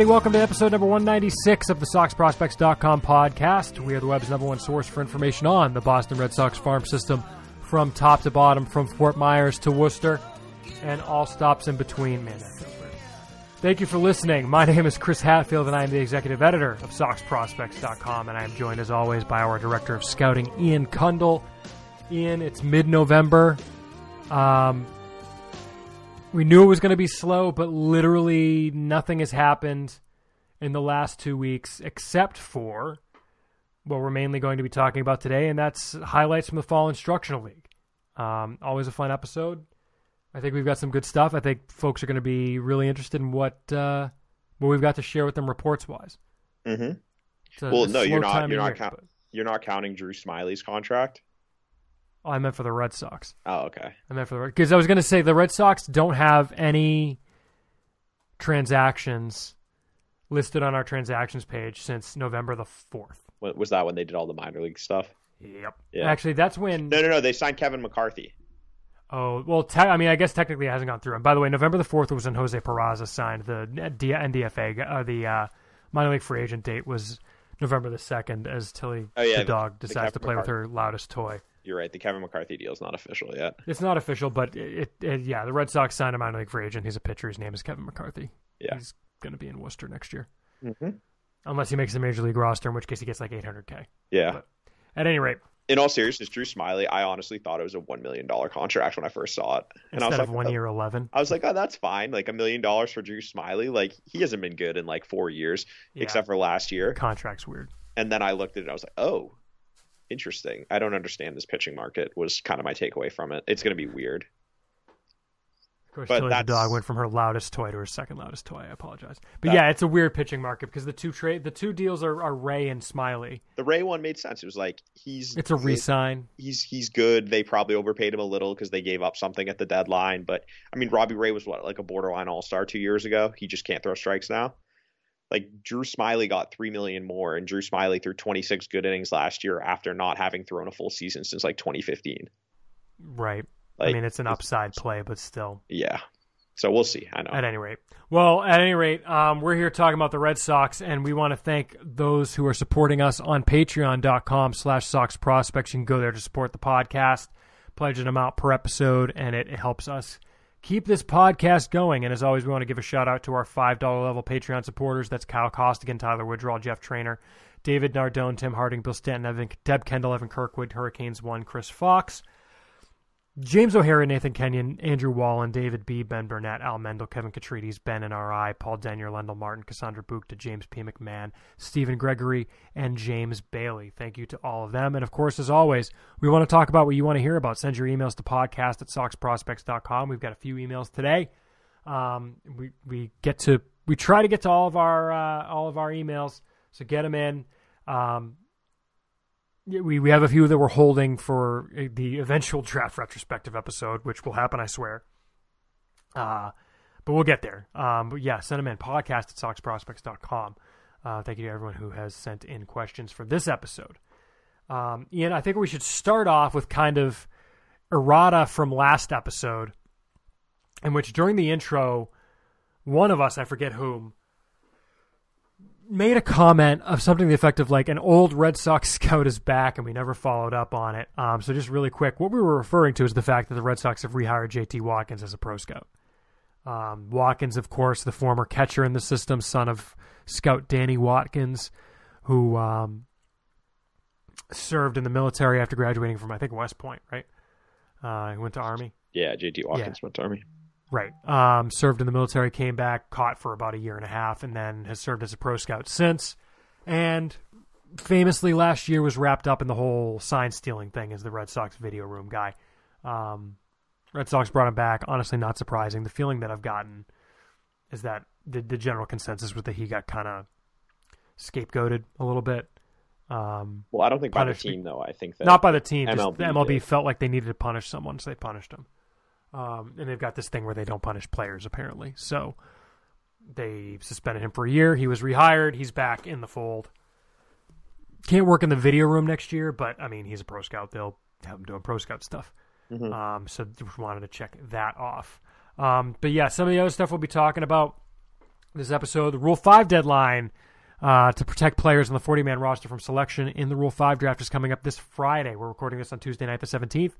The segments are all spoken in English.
everybody. Welcome to episode number 196 of the SoxProspects.com podcast. We are the web's number one source for information on the Boston Red Sox farm system from top to bottom, from Fort Myers to Worcester, and all stops in between. Man, that feels weird. Thank you for listening. My name is Chris Hatfield, and I am the executive editor of SoxProspects.com, and I am joined, as always, by our director of scouting, Ian Cundall. Ian, it's mid November. Um, we knew it was going to be slow, but literally nothing has happened in the last two weeks except for what we're mainly going to be talking about today, and that's highlights from the Fall Instructional League. Um, always a fun episode. I think we've got some good stuff. I think folks are going to be really interested in what uh, what we've got to share with them reports wise. Mm-hmm. Well, no, you're not. You're not. Count, you're not counting Drew Smyly's contract. Oh, I meant for the Red Sox. Oh, okay. I meant for the because I was going to say the Red Sox don't have any transactions listed on our transactions page since November the fourth. Was that when they did all the minor league stuff? Yep. Yeah. Actually, that's when. No, no, no. They signed Kevin McCarthy. Oh well, te- I mean, I guess technically it hasn't gone through. And by the way, November the fourth was when Jose Peraza signed the NDFA. Uh, the uh, minor league free agent date was November the second, as Tilly oh, yeah, the dog decides to play McCarthy. with her loudest toy. You're right. The Kevin McCarthy deal is not official yet. It's not official, but it, it, it, yeah, the Red Sox signed a minor league free agent. He's a pitcher. His name is Kevin McCarthy. Yeah. He's going to be in Worcester next year, mm-hmm. unless he makes the major league roster, in which case he gets like 800k. Yeah. But at any rate, in all seriousness, Drew Smyly, I honestly thought it was a one million dollar contract when I first saw it, and instead I was like, of one oh. year 11, I was like, oh, that's fine. Like a million dollars for Drew Smyly. Like he hasn't been good in like four years, Yeah. except for last year. contract's weird. And then I looked at it, I was like, oh, interesting. I don't understand this pitching market. Was kind of my takeaway from it. It's going to be weird. Of course, But Tilly the dog went from her loudest toy to her second loudest toy. I apologize, but That- yeah, it's a weird pitching market because the two trade the two deals are, are Ray and Smyly. The Ray one made sense. It was like he's It's a resign. he's he's good. They probably overpaid him a little because they gave up something at the deadline. But I mean, Robbie Ray was what like a borderline All Star two years ago. He just can't throw strikes now. Like Drew Smyly got three million more, and Drew Smyly threw 26 good innings last year after not having thrown a full season since like 2015. Right. I mean, it's an upside play, but still. Yeah. So we'll see. I know. At any rate, well, at any rate, um, we're here talking about the Red Sox, and we want to thank those who are supporting us on patreon.com slash Sox Prospects. You can go there to support the podcast, pledge an amount per episode, and it helps us keep this podcast going. And as always, we want to give a shout out to our $5 level Patreon supporters. That's Kyle Costigan, Tyler Woodrow, Jeff Trainer, David Nardone, Tim Harding, Bill Stanton, Evan, Deb Kendall, Evan Kirkwood, Hurricanes 1, Chris Fox. James O'Hara, Nathan Kenyon, Andrew Wallen, David B., Ben Burnett, Al Mendel, Kevin Catrides, Ben NRI, Paul Denyer, Lendl Martin, Cassandra Bookta, James P. McMahon, Stephen Gregory, and James Bailey. Thank you to all of them. And of course, as always, we want to talk about what you want to hear about. Send your emails to podcast at soxprospects.com. We've got a few emails today. Um, we, we get to, we try to get to all of our, uh, all of our emails. So get them in. Um, we, we have a few that we're holding for uh, the eventual draft retrospective episode, which will happen, I swear. Uh, but we'll get there. Um, but yeah, send them in. Podcast at soxprospects.com. Uh, thank you to everyone who has sent in questions for this episode. Um, Ian, I think we should start off with kind of errata from last episode, in which during the intro, one of us, I forget whom, made a comment of something to the effect of like an old Red Sox scout is back, and we never followed up on it. Um, so just really quick, what we were referring to is the fact that the Red Sox have rehired J.T. Watkins as a pro scout. Um, Watkins, of course, the former catcher in the system, son of scout Danny Watkins, who um, served in the military after graduating from I think West Point, right? Uh, he went to Army. yeah, JT Watkins went to Army. Right. Um, served in the military, came back, caught for about a year and a half, and then has served as a pro scout since. And famously, last year was wrapped up in the whole sign stealing thing as the Red Sox video room guy. Um, Red Sox brought him back. Honestly, not surprising. The feeling that I've gotten is that the, the general consensus was that he got kind of scapegoated a little bit. Um, Well, I don't think by the team though. I think that not by the team. Just MLB the MLB did. felt like they needed to punish someone, so they punished him. Um, and they've got this thing where they don't punish players apparently. So they suspended him for a year. He was rehired. He's back in the fold. Can't work in the video room next year, but I mean, he's a pro scout. They'll have him doing pro scout stuff. Mhm. Um, so just wanted to check that off. Um, but yeah, some of the other stuff we'll be talking about. this episode. The Rule 5 deadline uh, to protect players on the 40 man roster from selection in the Rule 5 draft is coming up this Friday. We're recording this on Tuesday night, the 17th.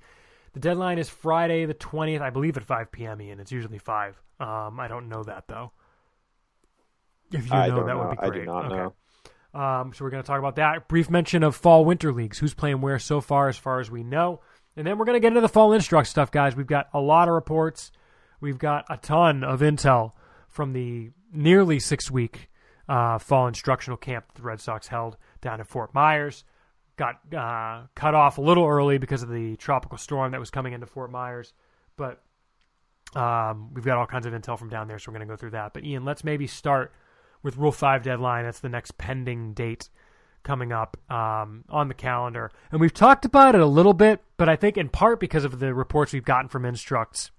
The deadline is Friday the 20th, I believe at 5 p.m. Ian. It's usually 5. Um, I don't know that, though. If you I know, that know. would be great. I do not okay. know. Um, so we're going to talk about that. Brief mention of fall winter leagues. Who's playing where so far, as far as we know. And then we're going to get into the fall instruct stuff, guys. We've got a lot of reports. We've got a ton of intel from the nearly six week uh, fall instructional camp that the Red Sox held down in Fort Myers. Got uh, cut off a little early because of the tropical storm that was coming into Fort Myers. But um, we've got all kinds of intel from down there, so we're going to go through that. But Ian, let's maybe start with Rule 5 deadline. That's the next pending date coming up um, on the calendar. And we've talked about it a little bit, but I think in part because of the reports we've gotten from Instructs,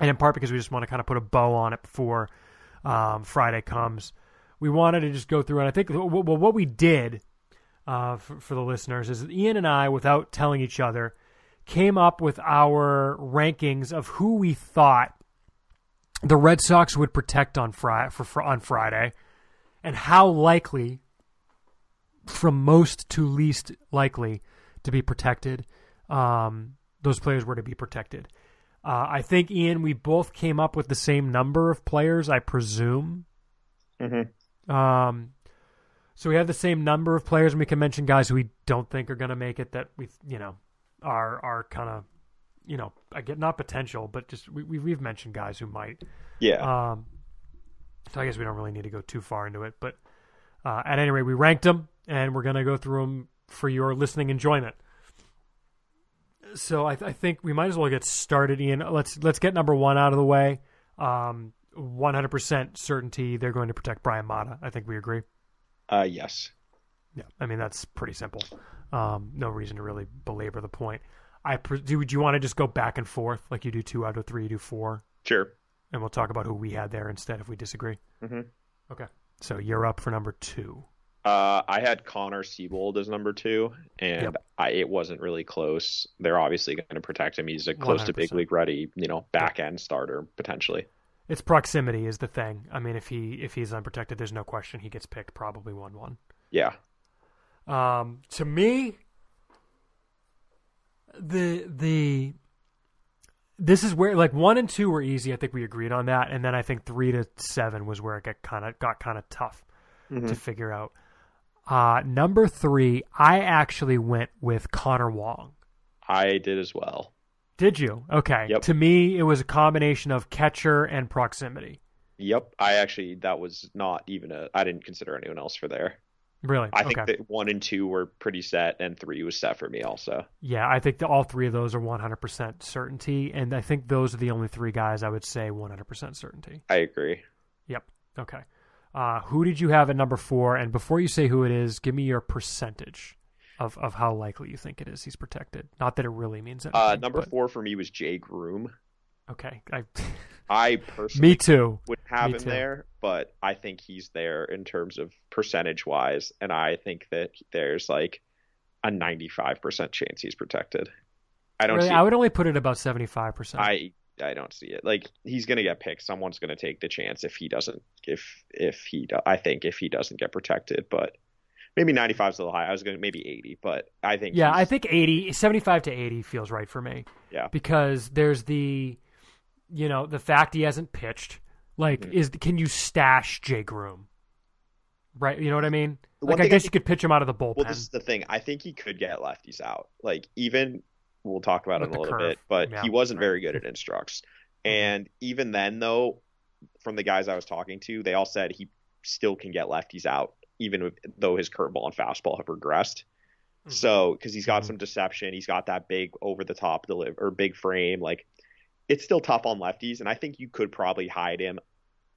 and in part because we just want to kind of put a bow on it before um, Friday comes. We wanted to just go through, and I think well, what we did uh, for, for the listeners is Ian and I, without telling each other, came up with our rankings of who we thought the Red Sox would protect on Friday for, for on Friday, and how likely, from most to least likely, to be protected, um, those players were to be protected. Uh, I think Ian, we both came up with the same number of players, I presume. Mm-hmm. Um, so we have the same number of players, and we can mention guys who we don't think are going to make it that we, you know, are are kind of, you know, I get not potential, but just we we've mentioned guys who might. Yeah. Um, so I guess we don't really need to go too far into it, but uh, at any rate, we ranked them, and we're going to go through them for your listening enjoyment. So I, th- I think we might as well get started, Ian. Let's let's get number one out of the way. Um, 100% certainty they're going to protect Bryan Mata. I think we agree. Uh, yes. Yeah, I mean that's pretty simple. Um, no reason to really belabor the point. I pre- do. Do you want to just go back and forth like you do two out of three, you do four, Sure. and we'll talk about who we had there instead if we disagree. Mhm. Okay. So you're up for number two. Uh, I had Connor Seabold as number two, and Yep. I, it wasn't really close. They're obviously going to protect him. He's a close to big league ready, you know, back end starter potentially. Its proximity is the thing. I mean, if he if he's unprotected, there's no question he gets picked. Probably one one. Yeah. Um, to me, the the this is where like one and two were easy. I think we agreed on that, and then I think three to seven was where it got kind of got kind of tough Mhm. to figure out. Uh, number three, I actually went with Conner Wong. I did as well. Did you? Okay. Yep. To me, it was a combination of catcher and proximity. Yep. I actually that was not even a. I didn't consider anyone else for there. Really? I okay. think that one and two were pretty set, and three was set for me also. Yeah, I think that all three of those are 100% certainty, and I think those are the only three guys I would say 100% certainty. I agree. Yep. Okay. Uh, who did you have at number four? And before you say who it is, give me your percentage of, of how likely you think it is he's protected. Not that it really means anything. Uh, number but- four for me was Jay Groome. Okay. I, I personally me too. would have Me him too. there, but I think he's there in terms of percentage wise, and I think that there's like a 95% chance he's protected. I don't Really, see. I would only put it about 75%. I I don't see it. Like he's gonna get picked. Someone's gonna take the chance if he doesn't. If if he, I think if he doesn't get protected, but maybe 95 is a little high. I was gonna maybe 80, but I think Yeah, I think 80, 75 to 80 feels right for me. Yeah. Because there's the, you know, the fact he hasn't pitched. Like, Mhm. is can you stash Jay Groome? Right, you know what I mean? Like, I guess think- you could pitch him out of the bullpen. Well, this is the thing. I think he could get lefties out. Like even we'll talk about With it in a little curve. bit, but Yeah, he wasn't right. very good at instructs. And even then, though, from the guys I was talking to, they all said he still can get lefties out, even though his curveball and fastball have regressed. Mhm. So because he's got Mhm. some deception, he's got that big over the top deliver or big frame. Like it's still tough on lefties, and I think you could probably hide him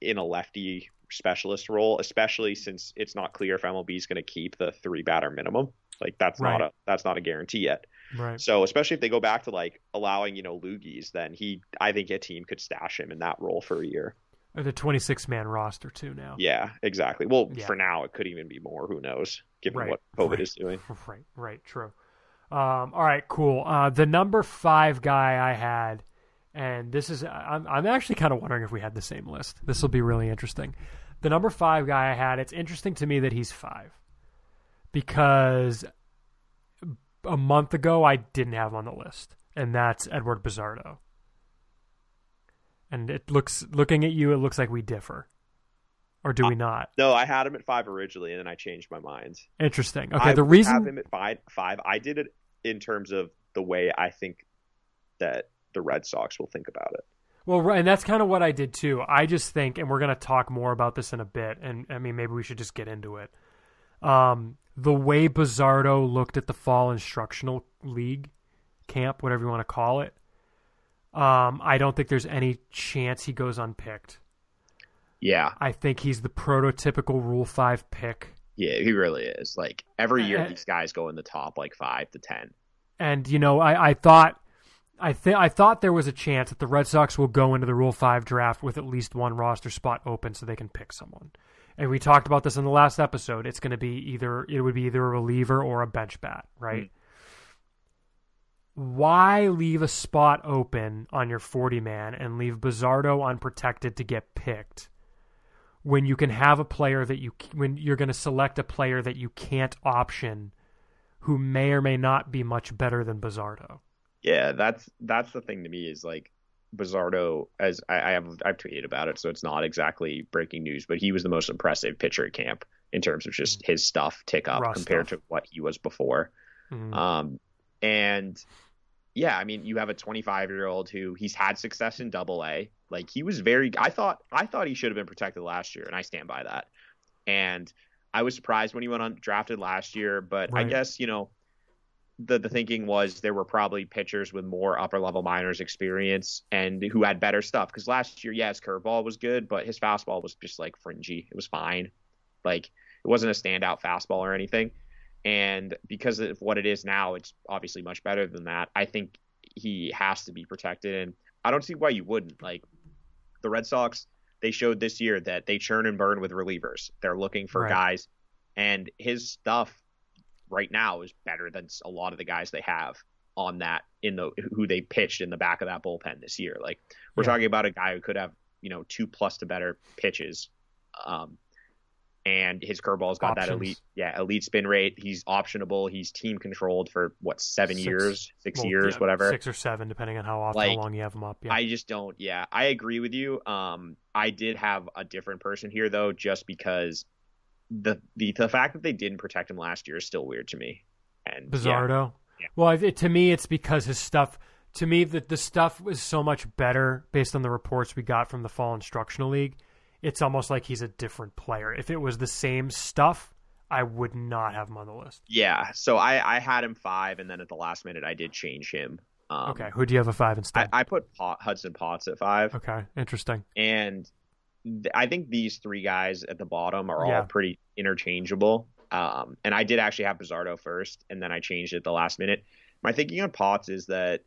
in a lefty specialist role, especially since it's not clear if MLB is going to keep the three batter minimum. Like that's Right. not a that's not a guarantee yet. right. So especially if they go back to like allowing you know loogies, then he I think a team could stash him in that role for a year. Or the 26 man roster, too, now. Yeah, exactly. Well, Yeah. for now it could even be more. Who knows? Given Right, what COVID right. is doing. Right, right, true. Um, all right, cool. Uh, the number five guy I had and this is I'm I'm actually kind of wondering if we had the same list. This will be really interesting. The number five guy I had. It's interesting to me that he's five because a month ago I didn't have him on the list, and that's Eduard Bazardo. And it looks looking at you, it looks like we differ, or do we not? No, I had him at five originally, and then I changed my mind. Interesting. Okay, I the reason have him at five. Five. I did it in terms of the way I think that the Red Sox will think about it. Well, and that's kind of what I did too. I just think, and we're going to talk more about this in a bit, and I mean, maybe we should just get into it. Um, the way Bazardo looked at the fall instructional league camp, whatever you want to call it, um, I don't think there's any chance he goes unpicked. Yeah, I think he's the prototypical Rule Five pick. yeah, he really is. Like every year, Uh, these guys go in the top like five to ten. And you know, I, I thought, I think I thought there was a chance that the Red Sox will go into the Rule Five draft with at least one roster spot open, so they can pick someone. And we talked about this in the last episode. It's going to be either it would be either a reliever or a bench bat, right? Why leave a spot open on your forty man and leave Bazardo unprotected to get picked? When you can have a player that you when you're going to select a player that you can't option who may or may not be much better than Bazardo. Yeah, that's that's the thing to me is like Bazardo, as I, I have I've tweeted about it, so it's not exactly breaking news, but he was the most impressive pitcher at camp in terms of just his stuff tick up Raw compared stuff. to what he was before. Mhm. Um, and yeah, I mean, you have a 25 year old who he's had success in Double A. Like he was very. I thought I thought he should have been protected last year, and I stand by that. And I was surprised when he went undrafted last year, but I guess you know. The, the thinking was there were probably pitchers with more upper level minors experience and who had better stuff because last year yeah his curveball was good but his fastball was just like fringy it was fine like it wasn't a standout fastball or anything and because of what it is now, it's obviously much better than that. I think he has to be protected, and I don't see why you wouldn't. Like the Red Sox, they showed this year that they churn and burn with relievers. They're looking for Right. guys, and his stuff right now is better than a lot of the guys they have on that in the who they pitched in the back of that bullpen this year. Like we're Yeah. talking about a guy who could have you know two plus to better pitches. Um, and his curveball's got that elite, yeah, elite spin rate. He's optionable. He's team controlled for what seven Six. years, six Well, years, yeah, whatever. six or seven, depending on how often, Like, how long you have them up. Yeah, I just don't. Yeah, I agree with you. Um, I did have a different person here though, just because the the the fact that they didn't protect him last year is still weird to me. And yeah, Yeah. Well, it, to me, it's because his stuff. To me, the the stuff was so much better based on the reports we got from the Fall Instructional League. It's almost like he's a different player. If it was the same stuff, I would not have him on the list. yeah. So I I had him five, and then at the last minute I did change him. Um, Okay, who do you have a five I, instead? I put Pot, Hudson Potts at five. okay, interesting. and th- I think these three guys at the bottom are Yeah. all pretty interchangeable. Um, and I did actually have Bazardo first, and then I changed it at the last minute. My thinking on Potts is that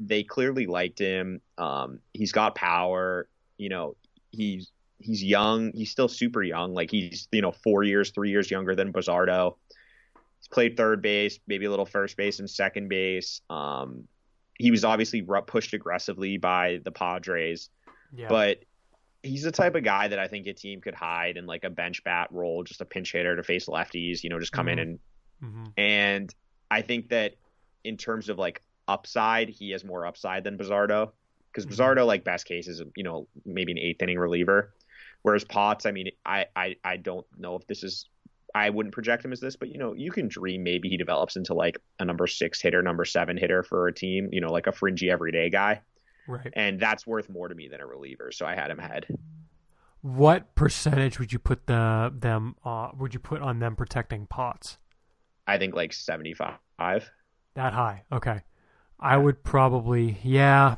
they clearly liked him. Um, he's got power. You know, he's he's young. He's still super young. Like he's you know four years, three years younger than Bazardo. He's played third base, maybe a little first base and second base. Um, he was obviously pushed aggressively by the Padres Yeah, but he's the type of guy that I think a team could hide in like a bench bat role, just a pinch hitter to face lefties, you know, just come in and hmm and I think that in terms of like upside, he has more upside than Bazardo because Mhm. Bazardo like best case is you know maybe an eighth inning reliever, whereas Potts, I mean, I I I don't know if this is. I wouldn't project him as this, but you know, you can dream maybe he develops into like a number six hitter, number seven hitter for a team, you know, like a fringy everyday guy right. and that's worth more to me than a reliever. So I had him ahead. What percentage would you put the them? Uh, would you put on them protecting Potts? I think like 75. That high? Okay. I would probably yeah.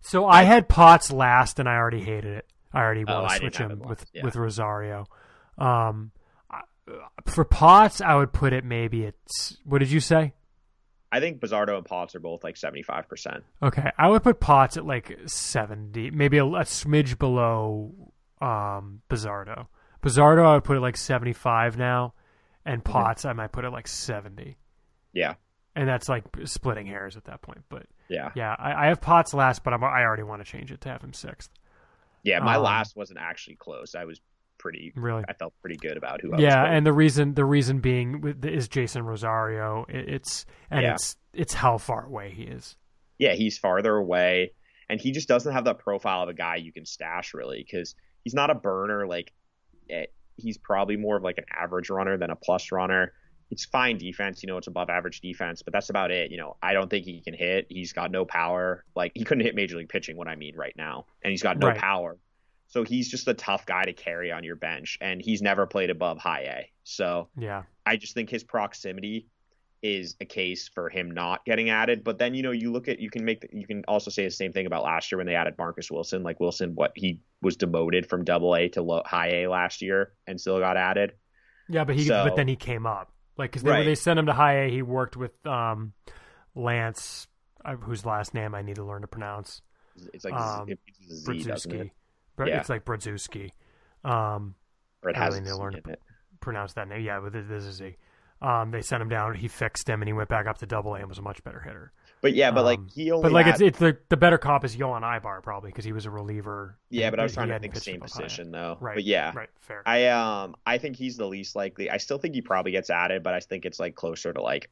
So I had Potts last, and I already hated it. I already Oh, want I to switch him with yeah. with Rosario. Um, for Potts, I would put it maybe it's what did you say? I think Bazardo and Potts are both like 75%. Okay, I would put Potts at like seventy, maybe a, a smidge below um, Bazardo. Bazardo, I would put it like seventy-five now, and Mm-hmm. Potts, I might put it like seventy. Yeah. and that's like splitting hairs at that point. But Yeah. yeah, I, I have Potts last, but I'm, I already want to change it to have him sixth. Yeah, my Um, last wasn't actually close. I was pretty Really. I felt pretty good about who I Yeah, and the reason the reason being is Jeisson Rosario. It's and Yeah. it's it's how far away he is. yeah, he's farther away, and he just doesn't have that profile of a guy you can stash really because he's not a burner. Like, eh, he's probably more of like an average runner than a plus runner. It's fine defense, you know, it's above average defense, but that's about it. You know, I don't think he can hit. He's got no power. Like, he couldn't hit major league pitching. What I mean right now, and he's got no Right. power. So he's just a tough guy to carry on your bench, and he's never played above high A. So Yeah, I just think his proximity is a case for him not getting added. But then you know you look at you can make the, you can also say the same thing about last year when they added Marcus Wilson. Like Wilson, what he was demoted from Double A to low, High A last year and still got added. yeah, but he So- but then he came up like because they, Right. they sent him to high A, he worked with um, Lance, uh, whose last name I need to learn to pronounce. It's like Um, it begins with a Z, it? Yeah. It's like Brodzinski. Um, Or it I really need to learn in it. pronounce that name. Yeah, but this this is a. Um, they sent him down. He fixed him, and he went back up to Double A and was a much better hitter. But yeah, but like Um, he only But like had, it's it's the the better comp is Yoan Aybar probably because he was a reliever. yeah, but I was trying to think the same position though. Right. But yeah, Right. Fair. I um I think he's the least likely. I still think he probably gets added, but I think it's like closer to like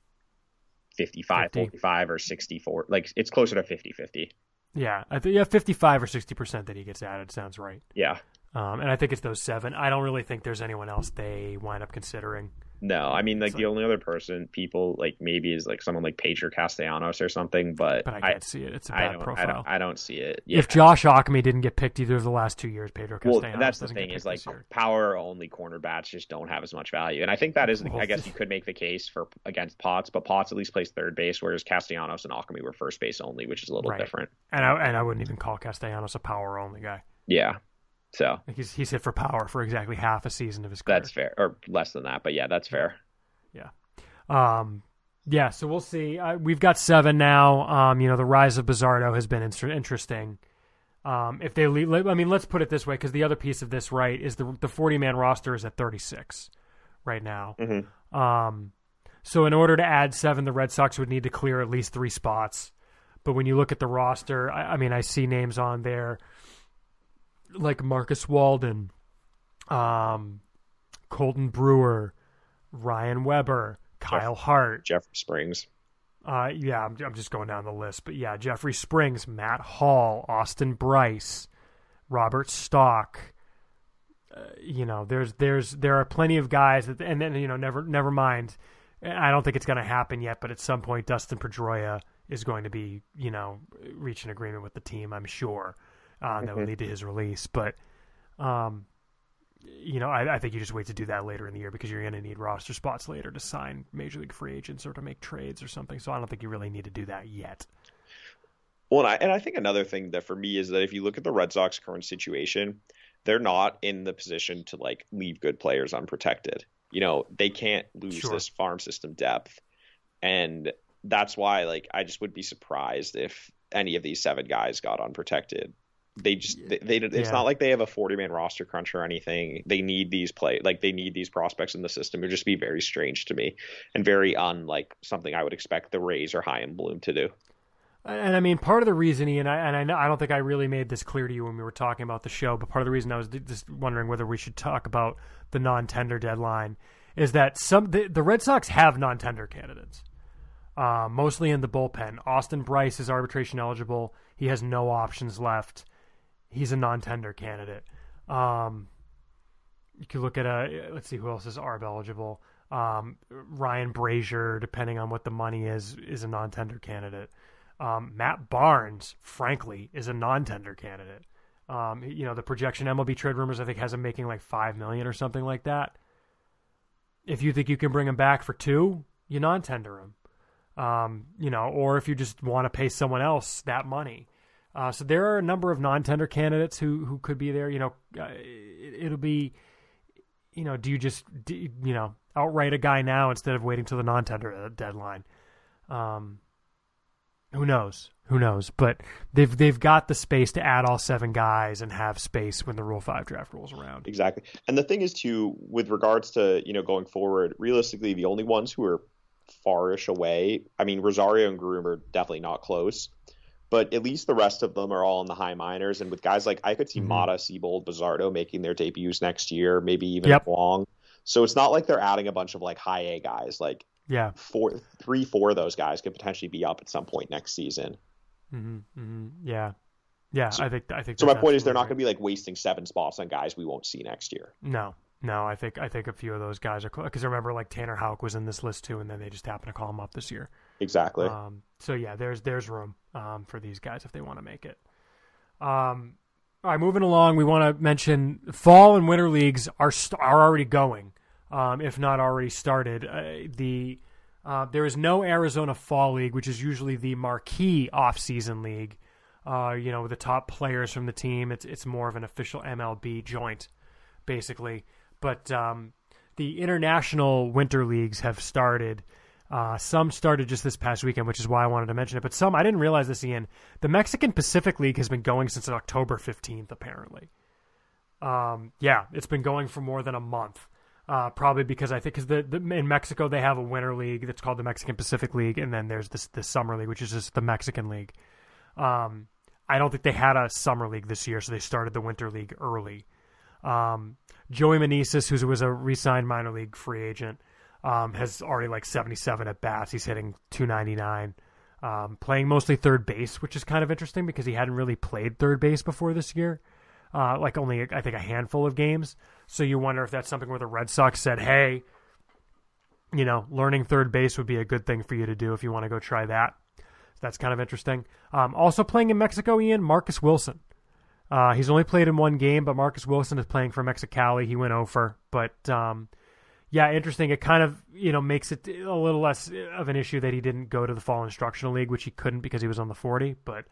55, 50. 45 or 64. Like it's closer to 50-50. yeah. I think yeah, fifty five or sixty percent that he gets added sounds right. Yeah. Um, and I think it's those seven. I don't really think there's anyone else they wind up considering. No, I mean like the only other person people like maybe is like someone like Pedro Castellanos or something, but, But I I can't see it. It's a bad I profile. don't I don't see it. Yeah. If Josh Ockimey didn't get picked either of the last two years, Pedro Castellanos. well, that's the thing is like power only cornerbacks just don't have as much value, and I think that is Well, I guess you could make the case for against Potts, but Potts at least plays third base, whereas Castellanos and Ockimey were first base only, which is a little Right. different. And I and I wouldn't even call Castellanos a power only guy. Yeah, so he's he's hit for power for exactly half a season of his career. that's fair, or less than that, but yeah, that's fair. Yeah, um, yeah, so we'll see. Uh, we've got seven now. Um, you know, the rise of Bazardo has been inter- interesting. Um, if they, le- I mean, let's put it this way, because the other piece of this, right, is the the forty man roster is at thirty six right now. Mhm. Um, so in order to add seven, the Red Sox would need to clear at least three spots. But when you look at the roster, I, I mean, I see names on there like Marcus Walden, um, Colten Brewer, Ryan Weber, Kyle Hart. Jeffrey Springs. Uh, yeah, I'm, I'm just going down the list, but yeah, Jeffrey Springs, Matt Hall, Austin Brice, Robert Stock. Uh, you know, there's there's there are plenty of guys that, and then you know, never never mind. I don't think it's going to happen yet, but at some point, Dustin Pedroia is going to be, you know, reach an agreement with the team. I'm sure uh, that would lead to his release, but. Um, you know, I, I think you just wait to do that later in the year because you're going to need roster spots later to sign major league free agents or to make trades or something. So I don't think you really need to do that yet. Well, and I, and I think another thing that for me is that if you look at the Red Sox current situation, they're not in the position to like leave good players unprotected. You know, they can't lose Sure. this farm system depth. And that's why like I just would be surprised if any of these seven guys got unprotected. They just they, they it's Yeah. not like they have a 40 man roster crunch or anything. They need these play like they need these prospects in the system. It would just be very strange to me and very unlike something I would expect the Rays or Chaim Bloom to do. And I mean, part of the reason, Ian, I, and I, know, I don't think I really made this clear to you when we were talking about the show, but part of the reason I was just wondering whether we should talk about the non-tender deadline is that some the, the Red Sox have non-tender candidates, uh, mostly in the bullpen. Austin Brice is arbitration eligible; he has no options left. He's a non-tender candidate. Um, you could look at a let's see who else is arb eligible. Um, Ryan Brasier, depending on what the money is, is a non-tender candidate. Um, Matt Barnes, frankly, is a non-tender candidate. Um, you know, the projection MLB trade rumors, I think, has him making like five million or something like that. If you think you can bring him back for two, you non-tender him. Um, you know, or if you just want to pay someone else that money. Uh, so there are a number of non-tender candidates who who could be there. You know, uh, it, it'll be, you know, do you just do, you know outright a guy now instead of waiting till the non-tender uh, deadline? Um, who knows? Who knows? But they've they've got the space to add all seven guys and have space when the Rule Five draft rolls around. Exactly. And the thing is too, with regards to, you know, going forward, realistically the only ones who are farish away. I mean, Rosario and Groome are definitely not close, but at least the rest of them are all in the high minors. And with guys like I could see mm-hmm. Mata, Seabold, Bazardo making their debuts next year, maybe even yep. Wong. So it's not like they're adding a bunch of like high A guys. Like yeah, four, three, four of those guys could potentially be up at some point next season. Mm-hmm, mm-hmm. Yeah, yeah. So, I think I think. So my point is, they're not going to be like wasting seven spots on guys we won't see next year. No, no. I think I think a few of those guys are because I remember like Tanner Houck was in this list too, and then they just happened to call him up this year. Exactly. Um, so yeah, there's there's room um, for these guys if they want to make it. Um, all right, moving along, we want to mention fall and winter leagues are st- are already going um, if not already started. Uh, the uh, there is no Arizona Fall League, which is usually the marquee off-season league. Uh, you know, the top players from the team. It's it's more of an official MLB joint, basically. But um, the international winter leagues have started. Uh, some started just this past weekend, which is why I wanted to mention it. But some I didn't realize this, Ian. The Mexican Pacific League has been going since October fifteenth, apparently. Um, yeah, it's been going for more than a month. Uh, probably because I think because the, the, in Mexico they have a winter league that's called the Mexican Pacific League, and then there's this the summer league, which is just the Mexican League. Um, I don't think they had a summer league this year, so they started the winter league early. Um, Joey Meneses, who was a re-signed minor league free agent, um, has already like 77 at bats. He's hitting 299, um, playing mostly third base, which is kind of interesting because he hadn't really played third base before this year uh, like only I think a handful of games. So you wonder if that's something where the Red Sox said, "Hey, you know, learning third base would be a good thing for you to do if you want to go try that." So that's kind of interesting. Um, also playing in Mexico, Ian Marcus Wilson. Uh, he's only played in one game, but Marcus Wilson is playing for Mexicali. He went over, but um, yeah, interesting. It kind of you know makes it a little less of an issue that he didn't go to the fall instructional league, which he couldn't because he was on the forty. But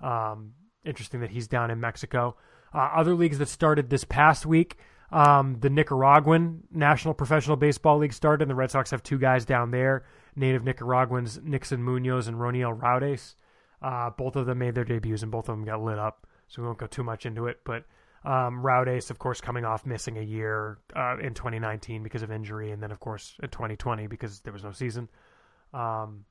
um, interesting that he's down in Mexico. Uh, other leagues that started this past week, um, the Nicaraguan National Professional Baseball League started, and the Red Sox have two guys down there, native Nicaraguans Nixon Munoz and Roniel Raudes. Uh, both of them made their debuts, and both of them got lit up, so we won't go too much into it. But um, Raudes, of course, coming off missing a year uh, in 2019 because of injury, and then, of course, in 2020 because there was no season. Um,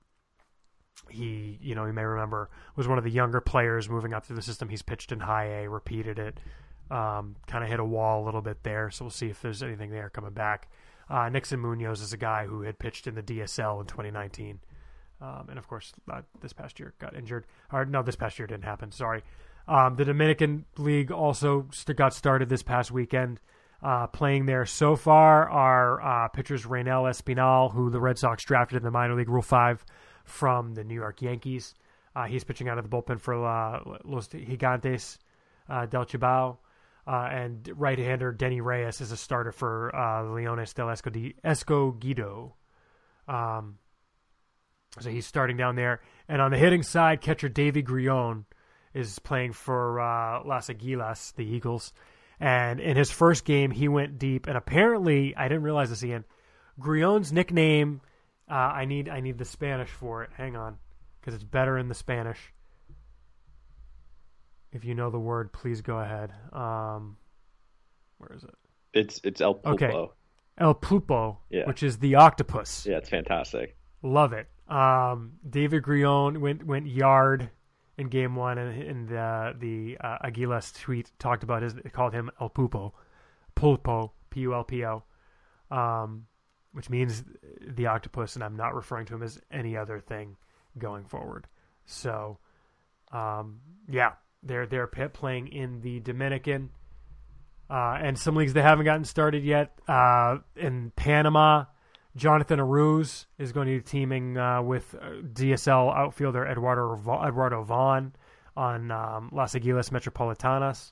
he, you know, you may remember was one of the younger players moving up through the system. He's pitched in high A, repeated it, um, kind of hit a wall a little bit there. So we'll see if there's anything there coming back. Uh, Nixon Munoz is a guy who had pitched in the DSL in 2019, um, and of course uh, this past year got injured. Or no, this past year didn't happen. Sorry. Um, the Dominican League also got started this past weekend. Uh, playing there so far are uh, pitchers Raynel Espinal, who the Red Sox drafted in the minor league Rule 5 from the New York Yankees. Uh, he's pitching out of the bullpen for uh, Los Gigantes uh, del Cibao. Uh, and right-hander Denyi Reyes is a starter for Leones del Escogido. Um, so he's starting down there. And on the hitting side, catcher Deivy Grullon is playing for uh, Las Aguilas, the Eagles. And in his first game, he went deep. And apparently, I didn't realize this, Ian. Grullon's nickname uh, I need I need the Spanish for it. Hang on, because it's better in the Spanish. If you know the word, please go ahead. Um, where is it? It's it's El Pulpo. Okay. El Pulpo, yeah. which is the octopus. Yeah, it's fantastic. Love it. Um, David Grion went went yard in game one, and, and the the uh, Aguilas tweet talked about his called him El Pulpo, Pulpo, P U L P O. Um, which means the octopus, and I'm not referring to him as any other thing going forward. So, um, yeah, they're they're playing in the Dominican, uh, and some leagues they haven't gotten started yet. Uh, in Panama, Jonathan Arauz is going to be teaming uh, with uh, DSL outfielder Eduardo Eduardo Vaughan on um, Las Aguilas Metropolitanas.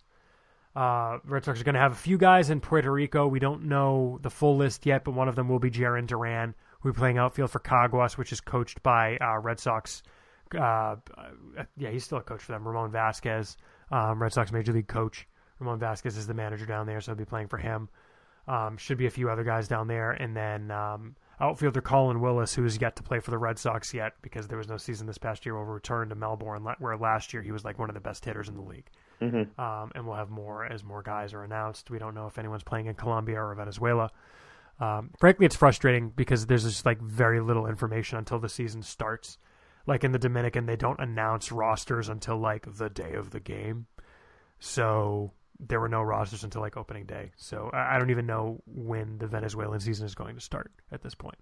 Uh, Red Sox are going to have a few guys in Puerto Rico. We don't know the full list yet, but one of them will be Jarren Duran, who will be playing outfield for Caguas, which is coached by uh, Red Sox. Uh, yeah, he's still a coach for them. Ramon Vazquez, um, Red Sox major league coach. Ramon Vazquez is the manager down there, so he'll be playing for him. Um, should be a few other guys down there, and then um, outfielder Colin Willis, who has yet to play for the Red Sox yet because there was no season this past year, will return to Melbourne, where last year he was like one of the best hitters in the league. Mm-hmm. Um, and we'll have more as more guys are announced. We don't know if anyone's playing in Colombia or Venezuela. Um, frankly, it's frustrating because there's just like very little information until the season starts. Like in the Dominican, they don't announce rosters until like the day of the game. So there were no rosters until like opening day. So I, don't even know when the Venezuelan season is going to start at this point.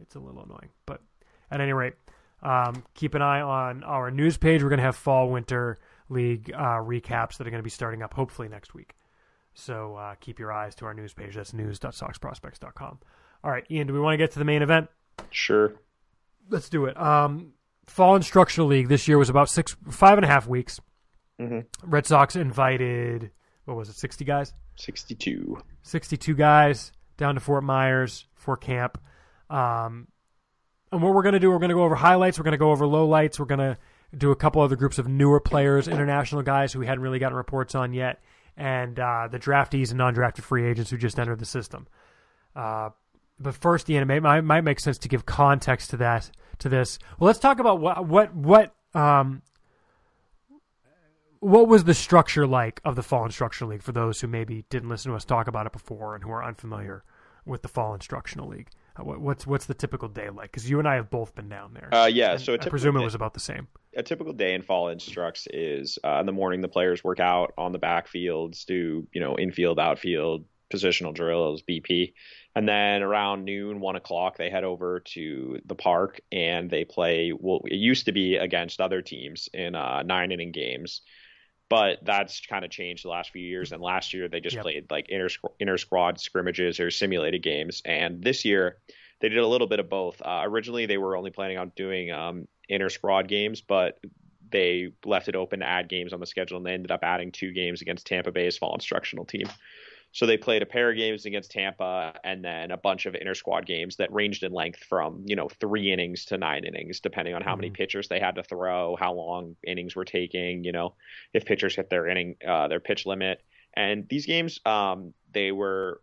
It's a little annoying, but at any rate, um, keep an eye on our news page. We're going to have fall winter league uh, recaps that are going to be starting up hopefully next week. So uh, keep your eyes to our news page. That's news.soxprospects.com. All right, Ian, do we want to get to the main event? Sure. Let's do it. Um, fall instructional league this year was about six, five and a half weeks. Mm-hmm. Red Sox invited what was it, sixty guys? Sixty-two. Sixty-two guys down to Fort Myers for camp. Um, and what we're going to do, we're going to go over highlights. We're going to go over lowlights. We're going to do a couple other groups of newer players, international guys who we hadn't really gotten reports on yet, and uh, the draftees and non-drafted free agents who just entered the system. Uh, but first, the it might, might make sense to give context to that to this. Well, let's talk about what what what um, what was the structure like of the Fall Instructional League for those who maybe didn't listen to us talk about it before and who are unfamiliar with the Fall Instructional League? Uh, what's what's the typical day like? Because you and I have both been down there. Uh, yeah, so I presume it was about the same. A typical day in Fall Instructs is uh, in the morning the players work out on the backfields, do you know infield, outfield, positional drills, BP, and then around noon, one o'clock, they head over to the park and they play. Well, it used to be against other teams in uh, nine inning games but that's kind of changed the last few years. And last year they just yep. played like inter inter squad scrimmages or simulated games, and this year they did a little bit of both. Uh, originally they were only planning on doing um, inter squad games, but they left it open to add games on the schedule, and they ended up adding two games against Tampa Bay's fall instructional team. So they played a pair of games against Tampa and then a bunch of inter squad games that ranged in length from, you know, three innings to nine innings, depending on how mm-hmm. many pitchers they had to throw, how long innings were taking, you know, if pitchers hit their inning, uh, their pitch limit. And these games, um, they were,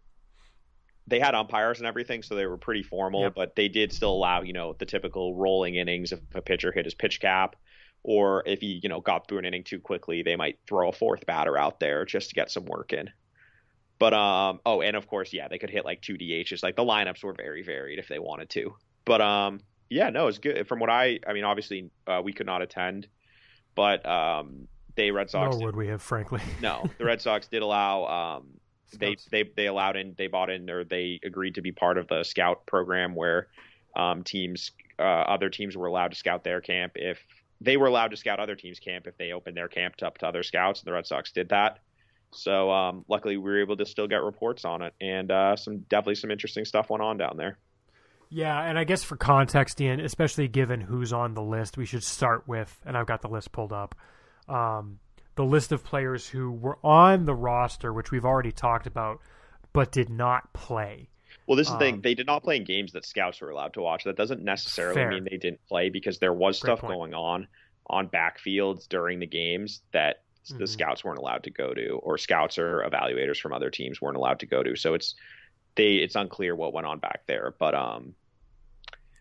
they had umpires and everything, so they were pretty formal, yep. but they did still allow, you know, the typical rolling innings if a pitcher hit his pitch cap or if he, you know, got through an inning too quickly, they might throw a fourth batter out there just to get some work in. But um oh and of course yeah they could hit like two DHs like the lineups were very varied if they wanted to. But um yeah no it's good from what I I mean obviously uh, we could not attend, but um they Red Sox nor would we have frankly no the Red Sox did allow um they they they allowed in they bought in or they agreed to be part of the scout program where um teams uh, other teams were allowed to scout their camp if they were allowed to scout other teams camp if they opened their camp up to other scouts and the Red Sox did that. So um, luckily, we were able to still get reports on it, and uh, some definitely some interesting stuff went on down there. Yeah, and I guess for context, Ian, especially given who's on the list, we should start with, and I've got the list pulled up, um, the list of players who were on the roster, which we've already talked about, but did not play. Well, this is the thing. Um, they did not play in games that scouts were allowed to watch. That doesn't necessarily fair. mean they didn't play because there was Great stuff point. going on on backfields during the games that mm-hmm. the scouts weren't allowed to go to, or scouts or evaluators from other teams weren't allowed to go to. So it's they it's unclear what went on back there, but um.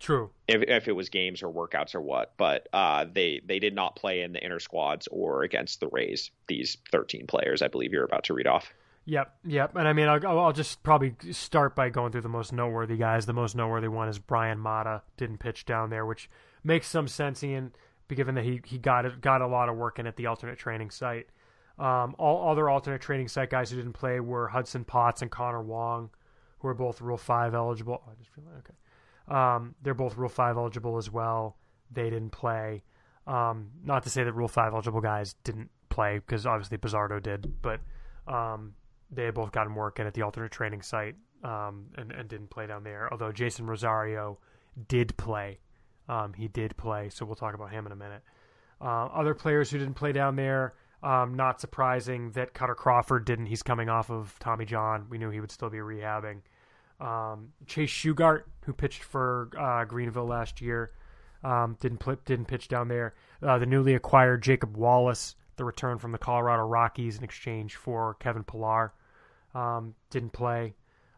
True. If, if it was games or workouts or what, but uh, they they did not play in the inner squads or against the Rays. These 13 players, I believe you're about to read off. Yep, yep. And I mean, I'll, I'll just probably start by going through the most noteworthy guys. The most noteworthy one is Bryan Mata didn't pitch down there, which makes some sense. Ian, given that he he got got a lot of work in at the alternate training site. Um, all other alternate training site guys who didn't play were Hudson Potts and Conner Wong, who are both Rule Five eligible. Oh, I just realized, okay, um, they're both Rule Five eligible as well. They didn't play. Um, not to say that Rule Five eligible guys didn't play because obviously Bazardo did, but um, they had both gotten work in at the alternate training site um, and, and didn't play down there. Although Jeisson Rosario did play um, he did play, so we'll talk about him in a minute. Uh, other players who didn't play down there, um, not surprising that Kutter Crawford didn't. He's coming off of Tommy John. We knew he would still be rehabbing. Um, Chase Shugart, who pitched for uh, Greenville last year, um, didn't play, didn't pitch down there. Uh, the newly acquired Jacob Wallace, the return from the Colorado Rockies in exchange for Kevin Pillar, um, didn't play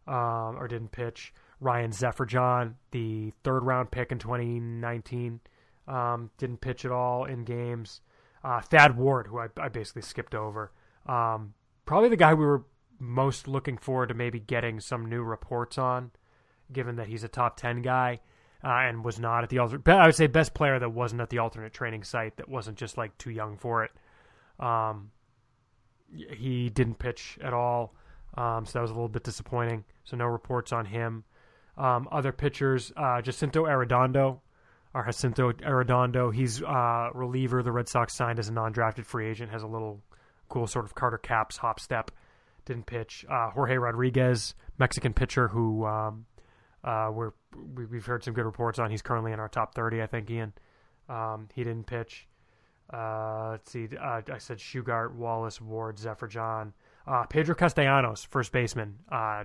um, or didn't pitch. Ryan Zeferjahn, the third round pick in 2019, um, didn't pitch at all in games. Uh, Thad Ward, who I, I basically skipped over, um, probably the guy we were most looking forward to maybe getting some new reports on given that he's a top ten guy uh, and was not at the alternate. I would say best player that wasn't at the alternate training site that wasn't just like too young for it. Um, he didn't pitch at all, um, so that was a little bit disappointing. So no reports on him. Um, other pitchers, uh, Jacinto Arredondo, or Jacinto Arredondo, he's uh, reliever. The Red Sox signed as a non-drafted free agent. Has a little cool sort of Carter Capps hop step. Didn't pitch. Uh, Jorge Rodriguez, Mexican pitcher who um, uh, we're, we've heard some good reports on. He's currently in our top 30, I think, Ian. Um, he didn't pitch. Uh, let's see. Uh, I said Shugart, Wallace, Ward, Zeferjahn. Pedro Castellanos, first baseman,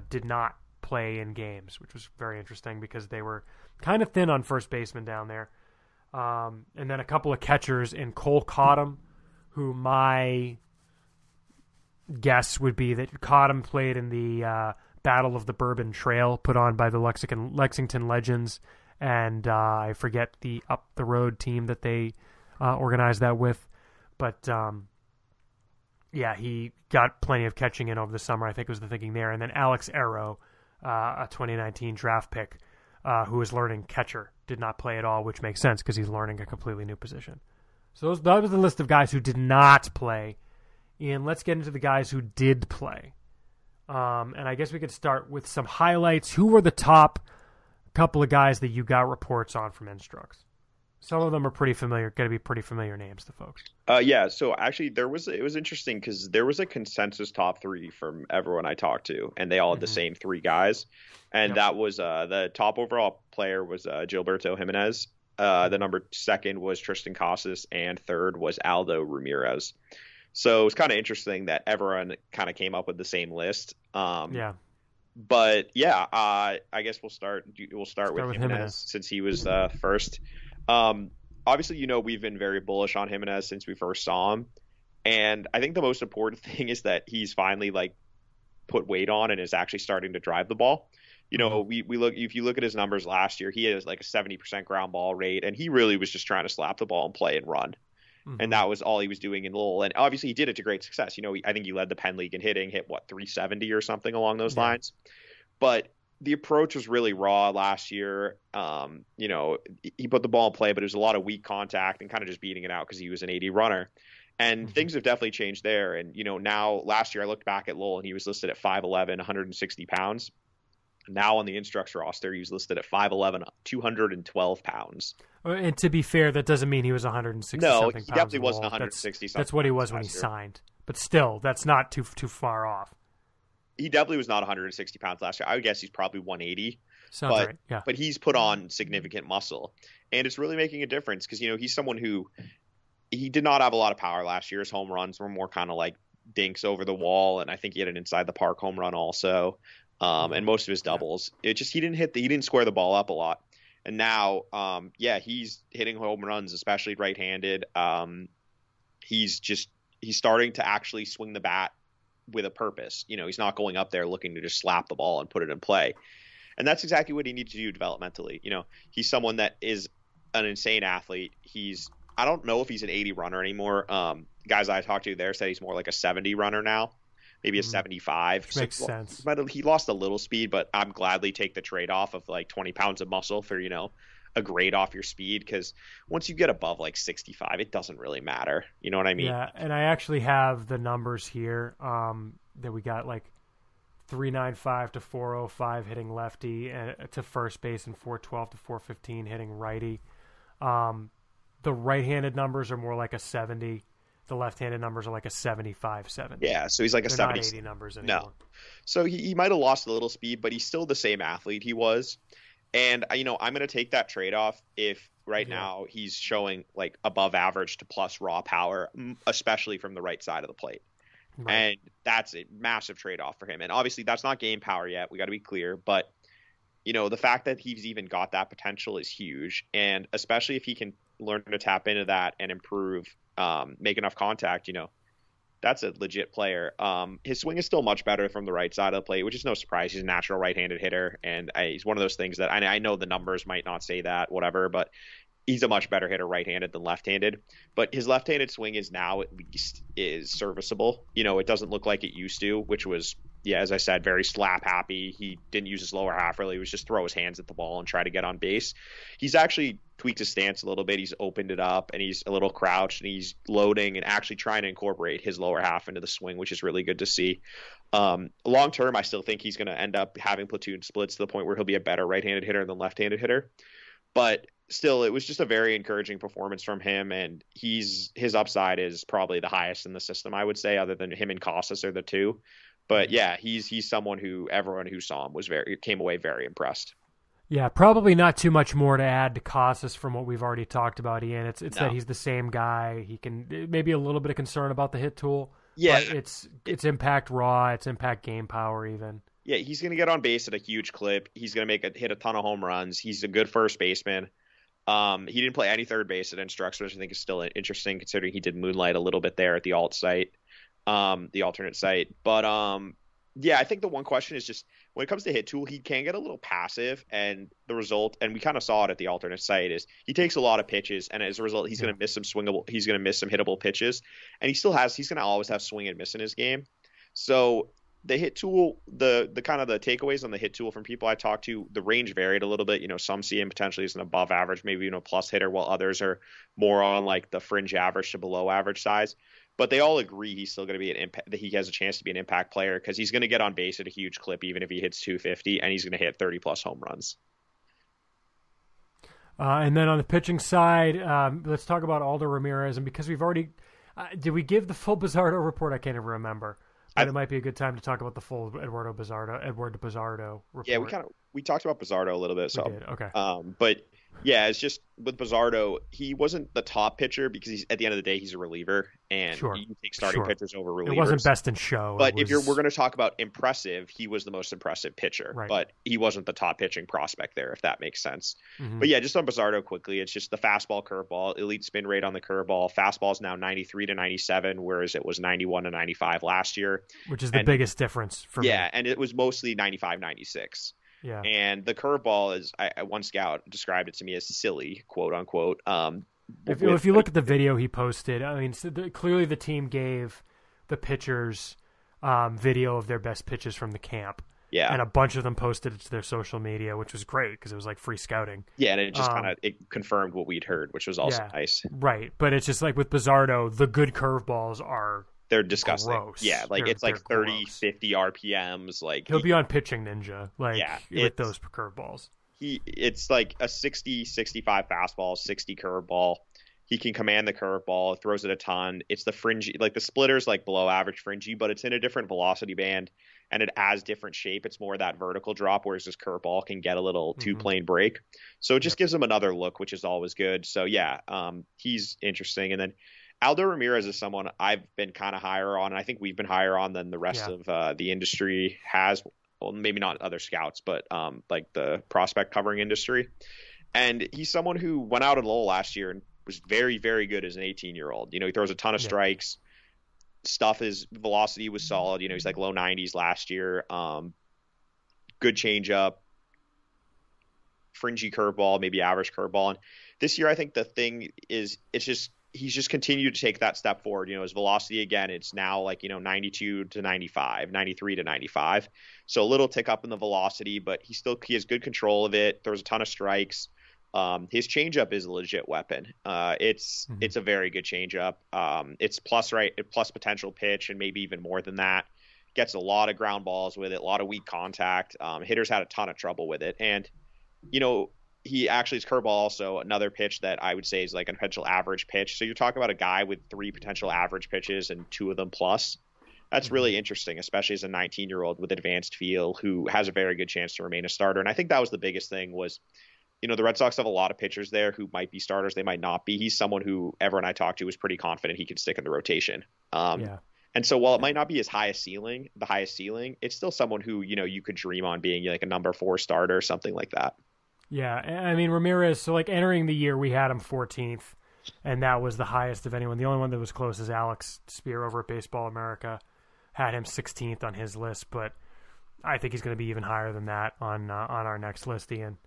did not play in games, which was very interesting because they were kind of thin on first baseman down there. Um, and then a couple of catchers in Kole Cottam, who my guess would be that Cottam played in the uh, Battle of the Bourbon Trail put on by the Lexington, Lexington Legends, and uh, I forget the up the road team that they uh, organized that with, but um, yeah, he got plenty of catching in over the summer. I think was the thinking there, and then Alex Erro, uh, a 2019 draft pick, uh, who is learning catcher, did not play at all, which makes sense because he's learning a completely new position. So those, that was the list of guys who did not play. And let's get into the guys who did play. Um, and I guess we could start with some highlights. Who were the top couple of guys that you got reports on from Instructs? Some of them are pretty familiar, going to be pretty familiar names to folks. Uh, yeah. So actually, there was it was interesting because there was a consensus top three from everyone I talked to, and they all had mm-hmm. the same three guys, and yep. that was uh, the top overall player was uh, Gilberto Jimenez. Uh, the number second was Triston Casas, and third was Aldo Ramirez. So it's kind of interesting that everyone kind of came up with the same list. Um, yeah. But yeah, uh, I guess we'll start. We'll start, start with, with Jimenez, Jimenez, since he was uh, first. Um, obviously, you know we've been very bullish on Jimenez since we first saw him, and I think the most important thing is that he's finally like put weight on and is actually starting to drive the ball. You know, mm-hmm. we, we look if you look at his numbers last year, he has like a 70% ground ball rate, and he really was just trying to slap the ball and play and run. Mm-hmm. And that was all he was doing in Lowell. And obviously, he did it to great success. You know, I think he led the Penn League in hitting, hit what 370 or something along those yeah. lines. But the approach was really raw last year. Um, you know, he put the ball in play, but it was a lot of weak contact and kind of just beating it out because he was an 80 runner. And mm-hmm. things have definitely changed there. And, you know, now last year I looked back at Lowell and he was listed at 5'11, 160 pounds. Now on the Instructs roster, he's listed at 5'11, 212 pounds. Uh, and to be fair, that doesn't mean he was 160. No, he definitely wasn't 160. That's, that's what he was when he signed. But still, that's not too too far off. He definitely was not 160 pounds last year. I would guess he's probably 180. Sounds but, right. Yeah. But he's put on significant muscle, and it's really making a difference because you know he's someone who he did not have a lot of power last year. His home runs were more kind of like dinks over the wall, and I think he had an inside the park home run also um, and most of his doubles. It just he didn't hit the he didn't square the ball up a lot. And now, um, yeah, he's hitting home runs, especially right-handed. Um, he's just he's starting to actually swing the bat with a purpose. You know, he's not going up there looking to just slap the ball and put it in play. And that's exactly what he needs to do developmentally. You know, he's someone that is an insane athlete. He's I don't know if he's an 80 runner anymore. Um, guys I talked to there said he's more like a 70 runner now maybe a mm-hmm. 75. Which makes so, sense. But he lost a little speed, but I'm gladly take the trade off of like 20 pounds of muscle for, you know, a grade off your speed because once you get above like 65, it doesn't really matter. You know what I mean? Yeah. And I actually have the numbers here um, that we got like 395 to 405 hitting lefty and uh, to first base and 412 to 415 hitting righty. Um, the right-handed numbers are more like a 70 the left-handed numbers are like a 75 70 yeah so he's like a They're 70 not 80 numbers anymore. no so he, he might have lost a little speed but he's still the same athlete he was and uh, you know i'm going to take that trade-off if right yeah. now he's showing like above average to plus raw power especially from the right side of the plate. Right. and that's a massive trade-off for him. And obviously that's not game power yet. We got to be clear. But you know the fact that he's even got that potential is huge. And especially if he can learn to tap into that and improve um, make enough contact, you know, that's a legit player. Um, his swing is still much better from the right side of the plate, which is no surprise. He's a natural right-handed hitter, and I, he's one of those things that I, I, know the numbers might not say that, whatever, but he's a much better hitter right-handed than left-handed. But his left-handed swing is now at least is serviceable. You know, it doesn't look like it used to, which was yeah, as I said, very slap happy. He didn't use his lower half really. He was just throw his hands at the ball and try to get on base. He's actually tweaked his stance a little bit. He's opened it up and he's a little crouched and he's loading and actually trying to incorporate his lower half into the swing, which is really good to see. Um, long term, I still think he's going to end up having platoon splits to the point where he'll be a better right-handed hitter than left-handed hitter. But still, it was just a very encouraging performance from him, and he's his upside is probably the highest in the system, I would say, other than him and Casas are the two. But yeah, he's he's someone who everyone who saw him was very came away very impressed. Yeah, probably not too much more to add to Casas from what we've already talked about, Ian. It's it's no. that he's the same guy. He can maybe a little bit of concern about the hit tool. Yeah, it's it's impact raw, it's impact game power even. Yeah, he's going to get on base at a huge clip. He's going to make a hit a ton of home runs. He's a good first baseman. Um, he didn't play any third base at Instructs, which I think is still interesting considering he did moonlight a little bit there at the alt site, um, the alternate site. But um, yeah, I think the one question is just when it comes to hit tool, he can get a little passive, and the result, and we kind of saw it at the alternate site, is he takes a lot of pitches, and as a result, he's yeah. going to miss some swingable, he's going to miss some hittable pitches, and he still has, he's going to always have swing and miss in his game. So the hit tool, the the kind of the takeaways on the hit tool from people I talked to, the range varied a little bit. You know, some see him potentially as an above average, maybe you know plus hitter, while others are more on like the fringe average to below average size. But they all agree he's still going to be an impact. That he has a chance to be an impact player because he's going to get on base at a huge clip, even if he hits 250, and he's going to hit 30 plus home runs. Uh, and then on the pitching side, um, let's talk about Aldo Ramirez. And because we've already, uh, did we give the full Bazardo report? I can't even remember. But I, it might be a good time to talk about the full Eduardo Bazardo, Eduardo Bazardo report. Yeah, we kind of we talked about Bazardo a little bit. So okay. Um, but yeah, it's just with Bazardo, he wasn't the top pitcher because he's at the end of the day he's a reliever, and sure. you take starting sure. pitchers over relievers. It wasn't best in show. But was... if you're we're going to talk about impressive, he was the most impressive pitcher. Right. But he wasn't the top pitching prospect there, if that makes sense. Mm-hmm. But yeah, just on Bazardo quickly, it's just the fastball, curveball, elite spin rate on the curveball. Fastball is now 93 to 97, whereas it was 91 to 95 last year, which is the and, biggest difference for yeah, me. and it was mostly 95 96. Yeah. And the curveball is, I, one scout described it to me as silly, quote unquote. Um, if, with, if you look at the video he posted, I mean, so the, clearly the team gave the pitchers um, video of their best pitches from the camp. Yeah. And a bunch of them posted it to their social media, which was great because it was like free scouting. Yeah, and it just um, kind of it confirmed what we'd heard, which was also yeah, nice. Right, but it's just like with Bazardo, the good curveballs are they're disgusting. Gross. Yeah, like they're, it's like 30, gross. 50 RPMs. Like he'll he, be on pitching ninja. Like yeah, with those curveballs. He it's like a 60, 65 fastball, 60 curveball. He can command the curveball, throws it a ton. It's the fringy, like the splitters, like below average fringy, but it's in a different velocity band and it has different shape. It's more that vertical drop, whereas this curveball can get a little two plane mm-hmm. break. So it just yep. gives him another look, which is always good. So yeah, um, he's interesting. And then Aldo Ramirez is someone I've been kind of higher on. And I think we've been higher on than the rest yeah. of uh, the industry has. Well, maybe not other scouts, but um, like the prospect covering industry. And he's someone who went out at Lowell last year and was very, very good as an 18 year old. You know, he throws a ton of yeah. strikes. Stuff his velocity was solid. You know, he's like low 90s last year. Um, good changeup, fringy curveball, maybe average curveball. And this year, I think the thing is, it's just he's just continued to take that step forward. You know, his velocity again, it's now like, you know, 92 to 95, 93 to 95. So a little tick up in the velocity, but he still he has good control of it. Throws a ton of strikes. Um, his changeup is a legit weapon. Uh, it's mm-hmm. it's a very good changeup. Um, it's plus right plus potential pitch and maybe even more than that. Gets a lot of ground balls with it, a lot of weak contact. Um, hitters had a ton of trouble with it, and you know he actually is curveball also another pitch that I would say is like a potential average pitch. So you're talking about a guy with three potential average pitches and two of them plus. That's mm-hmm. really interesting, especially as a 19 year old with advanced feel who has a very good chance to remain a starter. And I think that was the biggest thing was, you know, the Red Sox have a lot of pitchers there who might be starters, they might not be. He's someone who everyone I talked to was pretty confident he could stick in the rotation. Um, yeah. And so while it might not be his highest ceiling, the highest ceiling, it's still someone who, you know, you could dream on being like a number four starter or something like that. Yeah, I mean Ramirez. So like entering the year, we had him 14th, and that was the highest of anyone. The only one that was close is Alex Speier over at Baseball America, had him 16th on his list. But I think he's going to be even higher than that on uh, on our next list, Ian.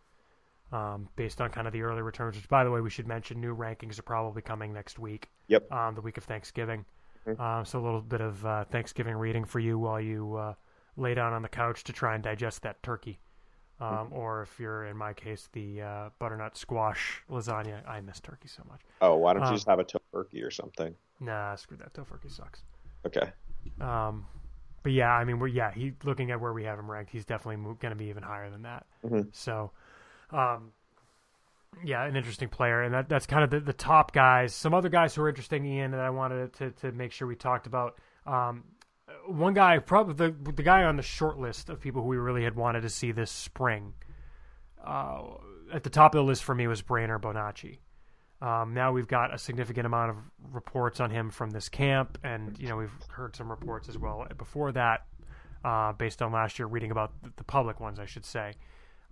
Um, based on kind of the early returns, which by the way, we should mention new rankings are probably coming next week. Yep. Um, the week of Thanksgiving. Mm-hmm. Uh, so a little bit of uh, Thanksgiving reading for you while you uh, lay down on the couch to try and digest that turkey. Um, Mm-hmm. or if you're in my case the uh, butternut squash lasagna, I miss turkey so much. Oh, why don't you Um, just have a tofurkey or something? Nah, screw that. Tofurkey sucks. Okay. Um, but yeah, I mean, we're yeah. He looking at where we have him ranked, he's definitely going to be even higher than that. Mhm. So, um, yeah, an interesting player, and that that's kind of the, the top guys. Some other guys who are interesting, Ian, that I wanted to to make sure we talked about. Um, one guy, probably the the guy on the short list of people who we really had wanted to see this spring. Uh, at the top of the list for me was Brainer Bonaci. Um, now we've got a significant amount of reports on him from this camp, and you know we've heard some reports as well before that, uh, based on last year reading about the, public ones, I should say.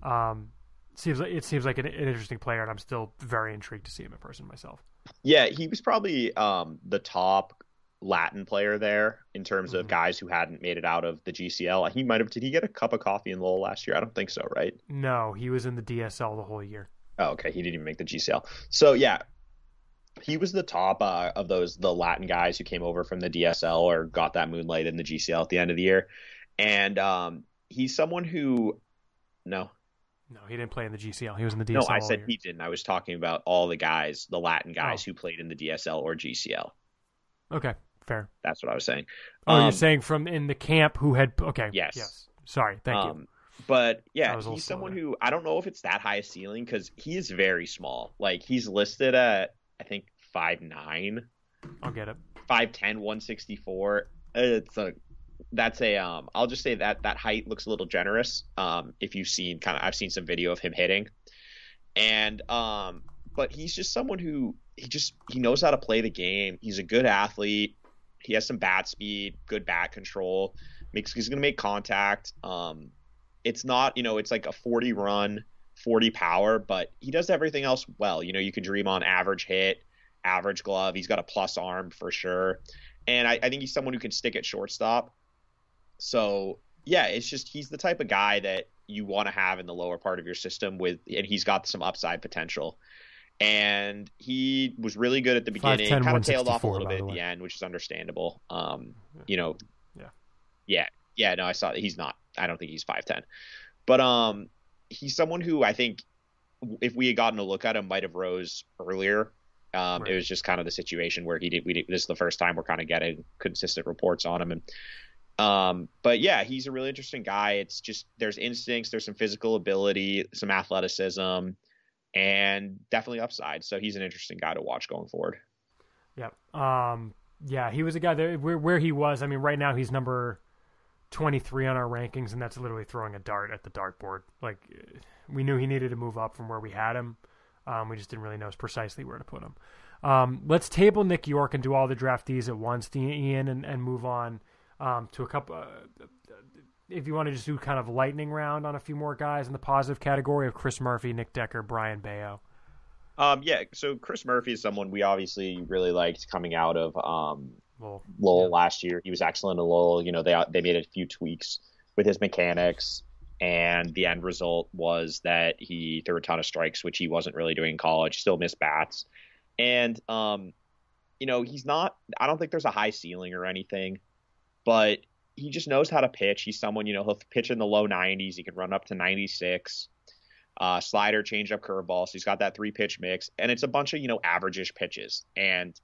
Um, seems like it seems like an, an interesting player, and I'm still very intrigued to see him in person myself. Yeah, he was probably um, the top Latin player there in terms of Mhm. guys who hadn't made it out of the GCL. He might have. Did he get a cup of coffee in Lowell last year? I don't think so, right? No, he was in the DSL the whole year. Oh, okay. He didn't even make the GCL. So yeah, he was the top uh, of those the Latin guys who came over from the DSL or got that moonlight in the GCL at the end of the year, and um, he's someone who no, No, he didn't play in the GCL. He was in the DSL. no, I said year. he didn't. I was talking about all the guys, the Latin guys Oh. who played in the DSL or GCL. Okay, fair. That's what I was saying. Oh, you're Um, saying from in the camp who had okay. Yes. Yes. Sorry. Thank you. Um, but yeah, I was a little he's someone there. who I don't know if it's that high a ceiling because he is very small. Like he's listed at I think five nine, I'll get it. 5'10", 164. It's a that's a um I'll just say that that height looks a little generous. Um if you've seen kind of I've seen some video of him hitting. And um but he's just someone who he just he knows how to play the game. He's a good athlete. He has some bat speed, good bat control. Makes he's going to make contact. Um it's not, you know, it's like a 40 run, 40 power, but he does everything else well. You know, you can dream on average hit, average glove. He's got a plus arm for sure. And I, I think he's someone who can stick at shortstop. So yeah, it's just he's the type of guy that you want to have in the lower part of your system with and he's got some upside potential. And he was really good at the beginning, 5'10", kind of tailed off a little bit at way. the end, which is understandable. Um, you know, Yeah. yeah, yeah. No, I saw that he's not. I don't think he's five ten, but um, he's someone who I think if we had gotten a look at him, might have rose earlier. Um, Right. It was just kind of the situation where he did. We did, this is the first time we're kind of getting consistent reports on him, and um, but yeah, he's a really interesting guy. It's just there's instincts, there's some physical ability, some athleticism, and definitely upside. So he's an interesting guy to watch going forward. Yep. Um. Yeah, he was a guy that where where he was. I mean, right now he's number twenty three on our rankings, and that's literally throwing a dart at the dartboard. Like we knew he needed to move up from where we had him. Um, we just didn't really know precisely where to put him. Um, let's table Nick Yorke and do all the draftees at once, Ian, and, and move on um, to a couple. Uh, if you want to just do kind of lightning round on a few more guys in the positive category of Chris Murphy, Nick Decker, Brayan Bello. Um, yeah. So Chris Murphy is someone we obviously really liked coming out of um, Well, Lowell Yeah. last year. He was excellent in Lowell. You know, they they made a few tweaks with his mechanics, and the end result was that he threw a ton of strikes, which he wasn't really doing in college. Still missed bats, and um, you know, he's not. I don't think there's a high ceiling or anything, but he just knows how to pitch. He's someone you know he'll pitch in the low 90s. He can run up to 96. Uh, slider, changeup, curveball. So he's got that three pitch mix, and it's a bunch of you know average-ish pitches. And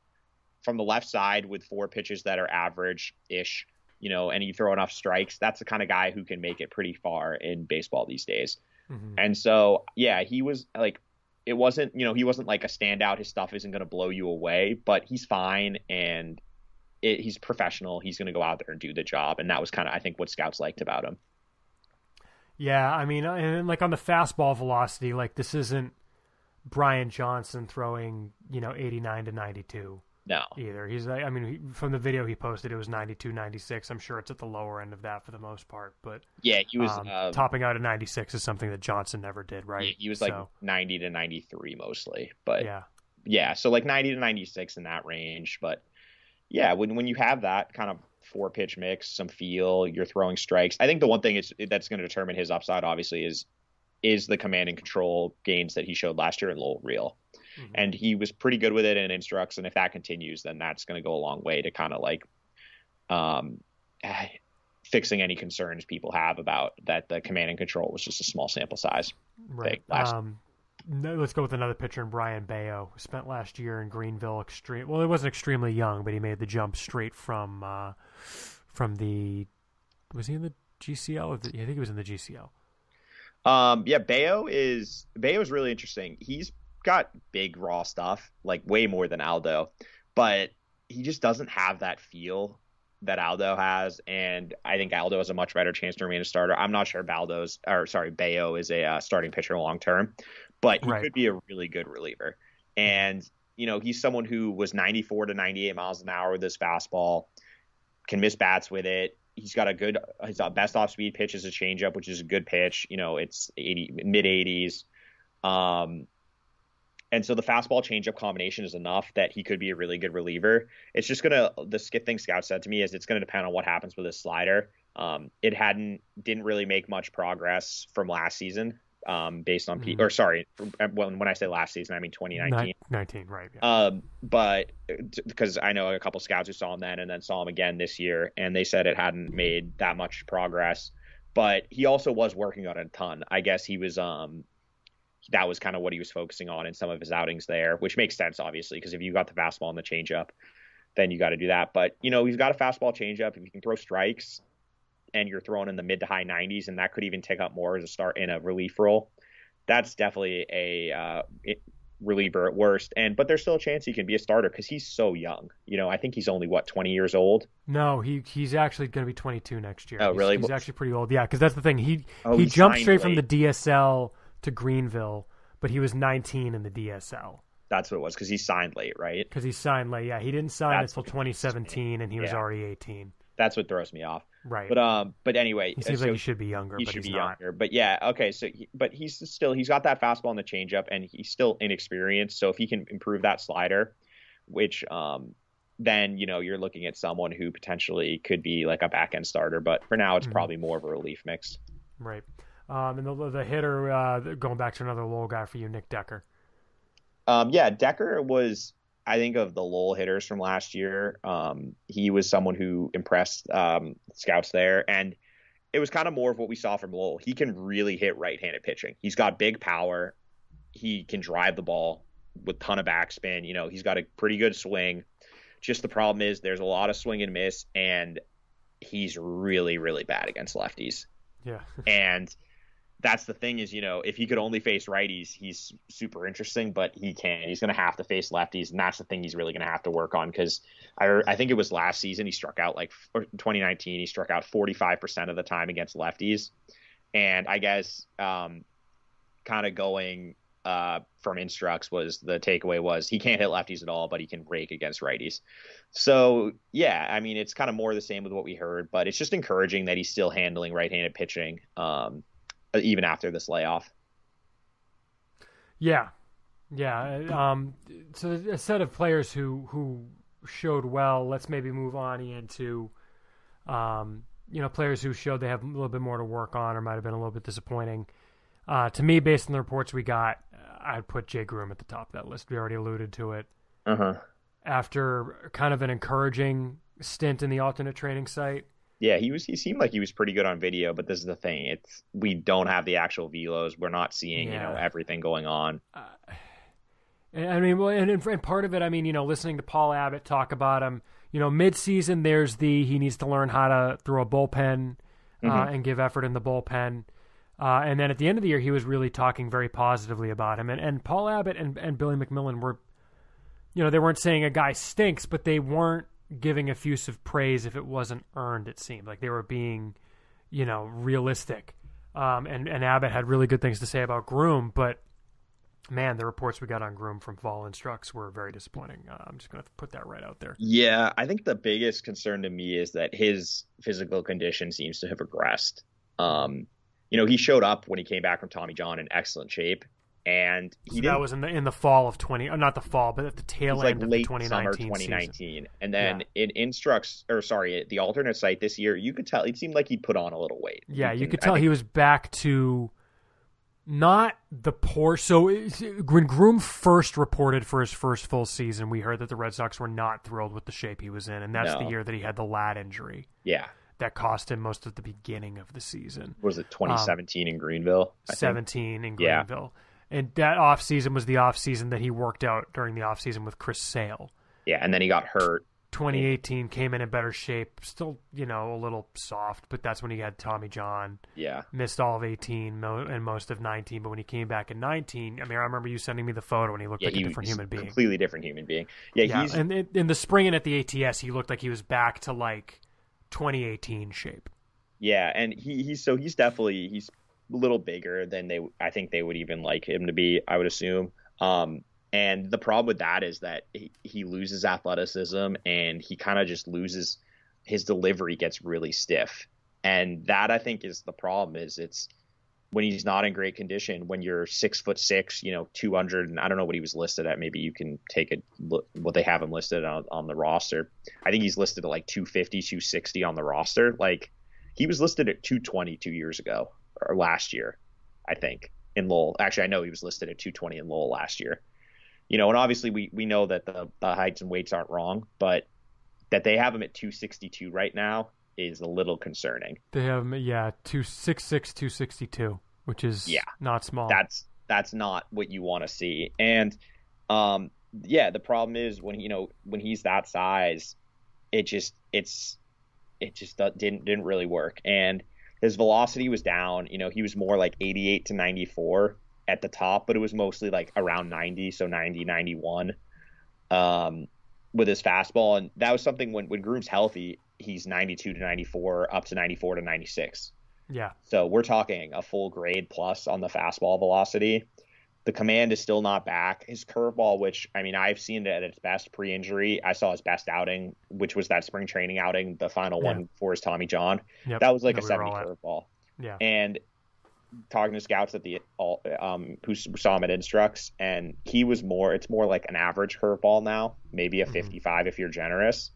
from the left side with four pitches that are average-ish, you know, and you throw enough strikes, that's the kind of guy who can make it pretty far in baseball these days. mhm. And so, yeah, he was like, it wasn't, you know, he wasn't like a standout. His stuff isn't going to blow you away, but he's fine and it, he's professional. He's going to go out there and do the job. And that was kind of, I think, what scouts liked about him. Yeah, I mean, and like on the fastball velocity, like this isn't Brian Johnson throwing, you know, 89 to 92 No. either. He's, like- I mean, from the video he posted, it was 92, 96. I'm sure it's at the lower end of that for the most part, but Yeah, he was, um, um, topping out at 96 is something that Johnson never did, right? he, he was like So, 90 to 93 mostly, but yeah, yeah, so like 90 to 96 in that range. But yeah, when when you have that kind of four pitch mix, some feel, you're throwing strikes. I think the one thing is that's going to determine his upside, obviously, is is the command and control gains that he showed last year in Lowell Real, Mhm. and he was pretty good with it in instructs. And if that continues, then that's going to go a long way to kind of like, um, fixing any concerns people have about that the command and control was just a small sample size. Right. Um, let's go with another pitcher in Brayan who spent last year in Greenville. Extreme. Well, he wasn't extremely young, but he made the jump straight from uh, from the. Was he in the GCL? I think he was in the GCL. Um, yeah, Bello is Bello is really interesting. He's got big raw stuff, like way more than Aldo, but he just doesn't have that feel that Aldo has, and I think Aldo has a much better chance to remain a starter. I'm not sure Baldo's or sorry, Bello is a uh, starting pitcher long term, but he right. could be a really good reliever. And you know, he's someone who was 94 to 98 miles an hour with his fastball, can miss bats with it. He's got a good, his best off speed pitch is a changeup, which is a good pitch. You know, it's 80 mid 80s. Um, and so the fastball changeup combination is enough that he could be a really good reliever. It's just gonna the skip thing Scout said to me is it's gonna depend on what happens with his slider. Um, it hadn't didn't really make much progress from last season, um, based on P mm-hmm. or sorry, when when I say last season I mean 2019. 19, right? Yeah. Um, but because I know a couple scouts who saw him then and then saw him again this year, and they said it hadn't made that much progress. But he also was working on it a ton. I guess he was um that was kind of what he was focusing on in some of his outings there, which makes sense, obviously, because if you got the fastball and the changeup, then you got to do that. But you know, he's got a fastball changeup. If you can throw strikes, and you're throwing in the mid to high 90s, and that could even take up more as a start in a relief role. That's definitely a uh, reliever at worst. And but there's still a chance he can be a starter because he's so young. You know, I think he's only what 20 years old. No, he he's actually going to be 22 next year. Oh, he's, really? He's, actually pretty old. Yeah, because that's the thing. He oh, he jumped straight late. from the DSL to Greenville, but he was 19 in the DSL. That's what it was because he signed late, right? Because he signed late. Yeah, he didn't sign That's until 2017, and he yeah. was already 18. That's what throws me off. Right. But um, but anyway, he seems so like he should be younger. He should be not. younger. But yeah, okay. So, he, but he's still he's got that fastball and the changeup, and he's still inexperienced. So if he can improve that slider, which um, then you know you're looking at someone who potentially could be like a back end starter. But for now, it's mm-hmm. probably more of a relief mix. Right. Um, and the, the hitter, uh, going back to another Lowell guy for you, Nick Decker. Um, yeah, Decker was, I think, of the Lowell hitters from last year. Um, he was someone who impressed um, scouts there, and it was kind of more of what we saw from Lowell. He can really hit right-handed pitching. He's got big power. He can drive the ball with ton of backspin. You know, he's got a pretty good swing. Just the problem is there's a lot of swing and miss, and he's really, really bad against lefties. Yeah. and that's the thing is, you know, if he could only face righties, he's super interesting, but he can't. He's going to have to face lefties, and that's the thing he's really going to have to work on because I, I think it was last season he struck out like 2019 he struck out 45% of the time against lefties, and I guess um, kind of going uh, from instructs was the takeaway was he can't hit lefties at all, but he can rake against righties. So yeah, I mean it's kind of more the same with what we heard, but it's just encouraging that he's still handling right-handed pitching. Um, even after this layoff. Yeah, yeah. Um, so a set of players who who showed well. Let's maybe move on into, um, you know, players who showed they have a little bit more to work on or might have been a little bit disappointing. Uh, to me, based on the reports we got, I'd put Jay Groome at the top of that list. We already alluded to it. Uh-huh. After kind of an encouraging stint in the alternate training site, yeah, he was. He seemed like he was pretty good on video, but this is the thing: it's we don't have the actual velos. We're not seeing, yeah. you know, everything going on. Uh, I mean, well, and, and part of it, I mean, you know, listening to Paul Abbott talk about him, you know, mid-season, there's the he needs to learn how to throw a bullpen uh, mm-hmm. and give effort in the bullpen. Uh, and then at the end of the year, he was really talking very positively about him. And, and Paul Abbott and, and Billy McMillon were, you know, they weren't saying a guy stinks, but they weren't giving effusive praise if it wasn't earned. It seemed like they were being, you know, realistic. Um, and and Abbott had really good things to say about Groome, but man, the reports we got on Groome from Fall Instructs were very disappointing. Uh, I'm just to put that right out there. Yeah, I think the biggest concern to me is that his physical condition seems to have regressed. Um, you know, he showed up when he came back from Tommy John in excellent shape, and he so that was in the in the fall of 20 uh, not the fall but at the tail end like of late 2019 summer 2019 season. and then yeah. in instructs or sorry the alternate site this year you could tell it seemed like he put on a little weight yeah you, could tell think, he was back to not the poor so when groome first reported for his first full season we heard that the red sox were not thrilled with the shape he was in and that's no. the year that he had the lat injury yeah that cost him most of the beginning of the season. Was it 2017 um, in Greenville? I 17 think? in Greenville. Yeah. And that off season was the off season that he worked out during the off season with Chris Sale. Yeah, and then he got hurt 2018 came in in better shape. Still, you know, a little soft, but that's when he had Tommy John. Yeah. Missed all of 18 and most of 19, but when he came back in 19, I mean, I remember you sending me the photo and he looked yeah, like he, a different human being. Completely different human being. Yeah, yeah. he's and in, the spring and at the ATS, he looked like he was back to like 2018 shape. Yeah, and he he's so he's definitely he's little bigger than they I think they would even like him to be, I would assume. Um and the problem with that is that he, he loses athleticism and he kind of just loses his delivery gets really stiff. And that I think is the problem is it's when he's not in great condition, when you're six foot six, you know, 200, and I don't know what he was listed at. Maybe you can take a look what they have him listed on, on the roster. I think he's listed at like 250, 260 on the roster. Like he was listed at 220 two years ago or last year, I think in Lowell. Actually, I know he was listed at 220 in Lowell last year you know, and obviously we we know that the, the heights and weights aren't wrong, but that they have him at 262 right now is a little concerning. They have him, yeah, 266, 262, which is yeah, not small. That's that's not what you want to see. And um, yeah, the problem is when you know when he's that size, it just it's it just didn't didn't really work. And his velocity was down. You know, he was more like 88 to 94 at the top, but it was mostly like around 90, so 90, 91 um, with his fastball. And that was something when, when Groome's healthy, he's 92 to 94, up to 94 to 96. Yeah. So we're talking a full grade plus on the fastball velocity. The command is still not back. His curveball, which I mean, I've seen it at its best pre-injury. I saw his best outing, which was that spring training outing, the final yeah. one for his Tommy John. Yep. That was like a 70 curveball. Yeah. And talking to scouts at the all um who saw him at Instructs, and he was more. It's more like an average curveball now, maybe a mm-hmm. 55 if you're generous.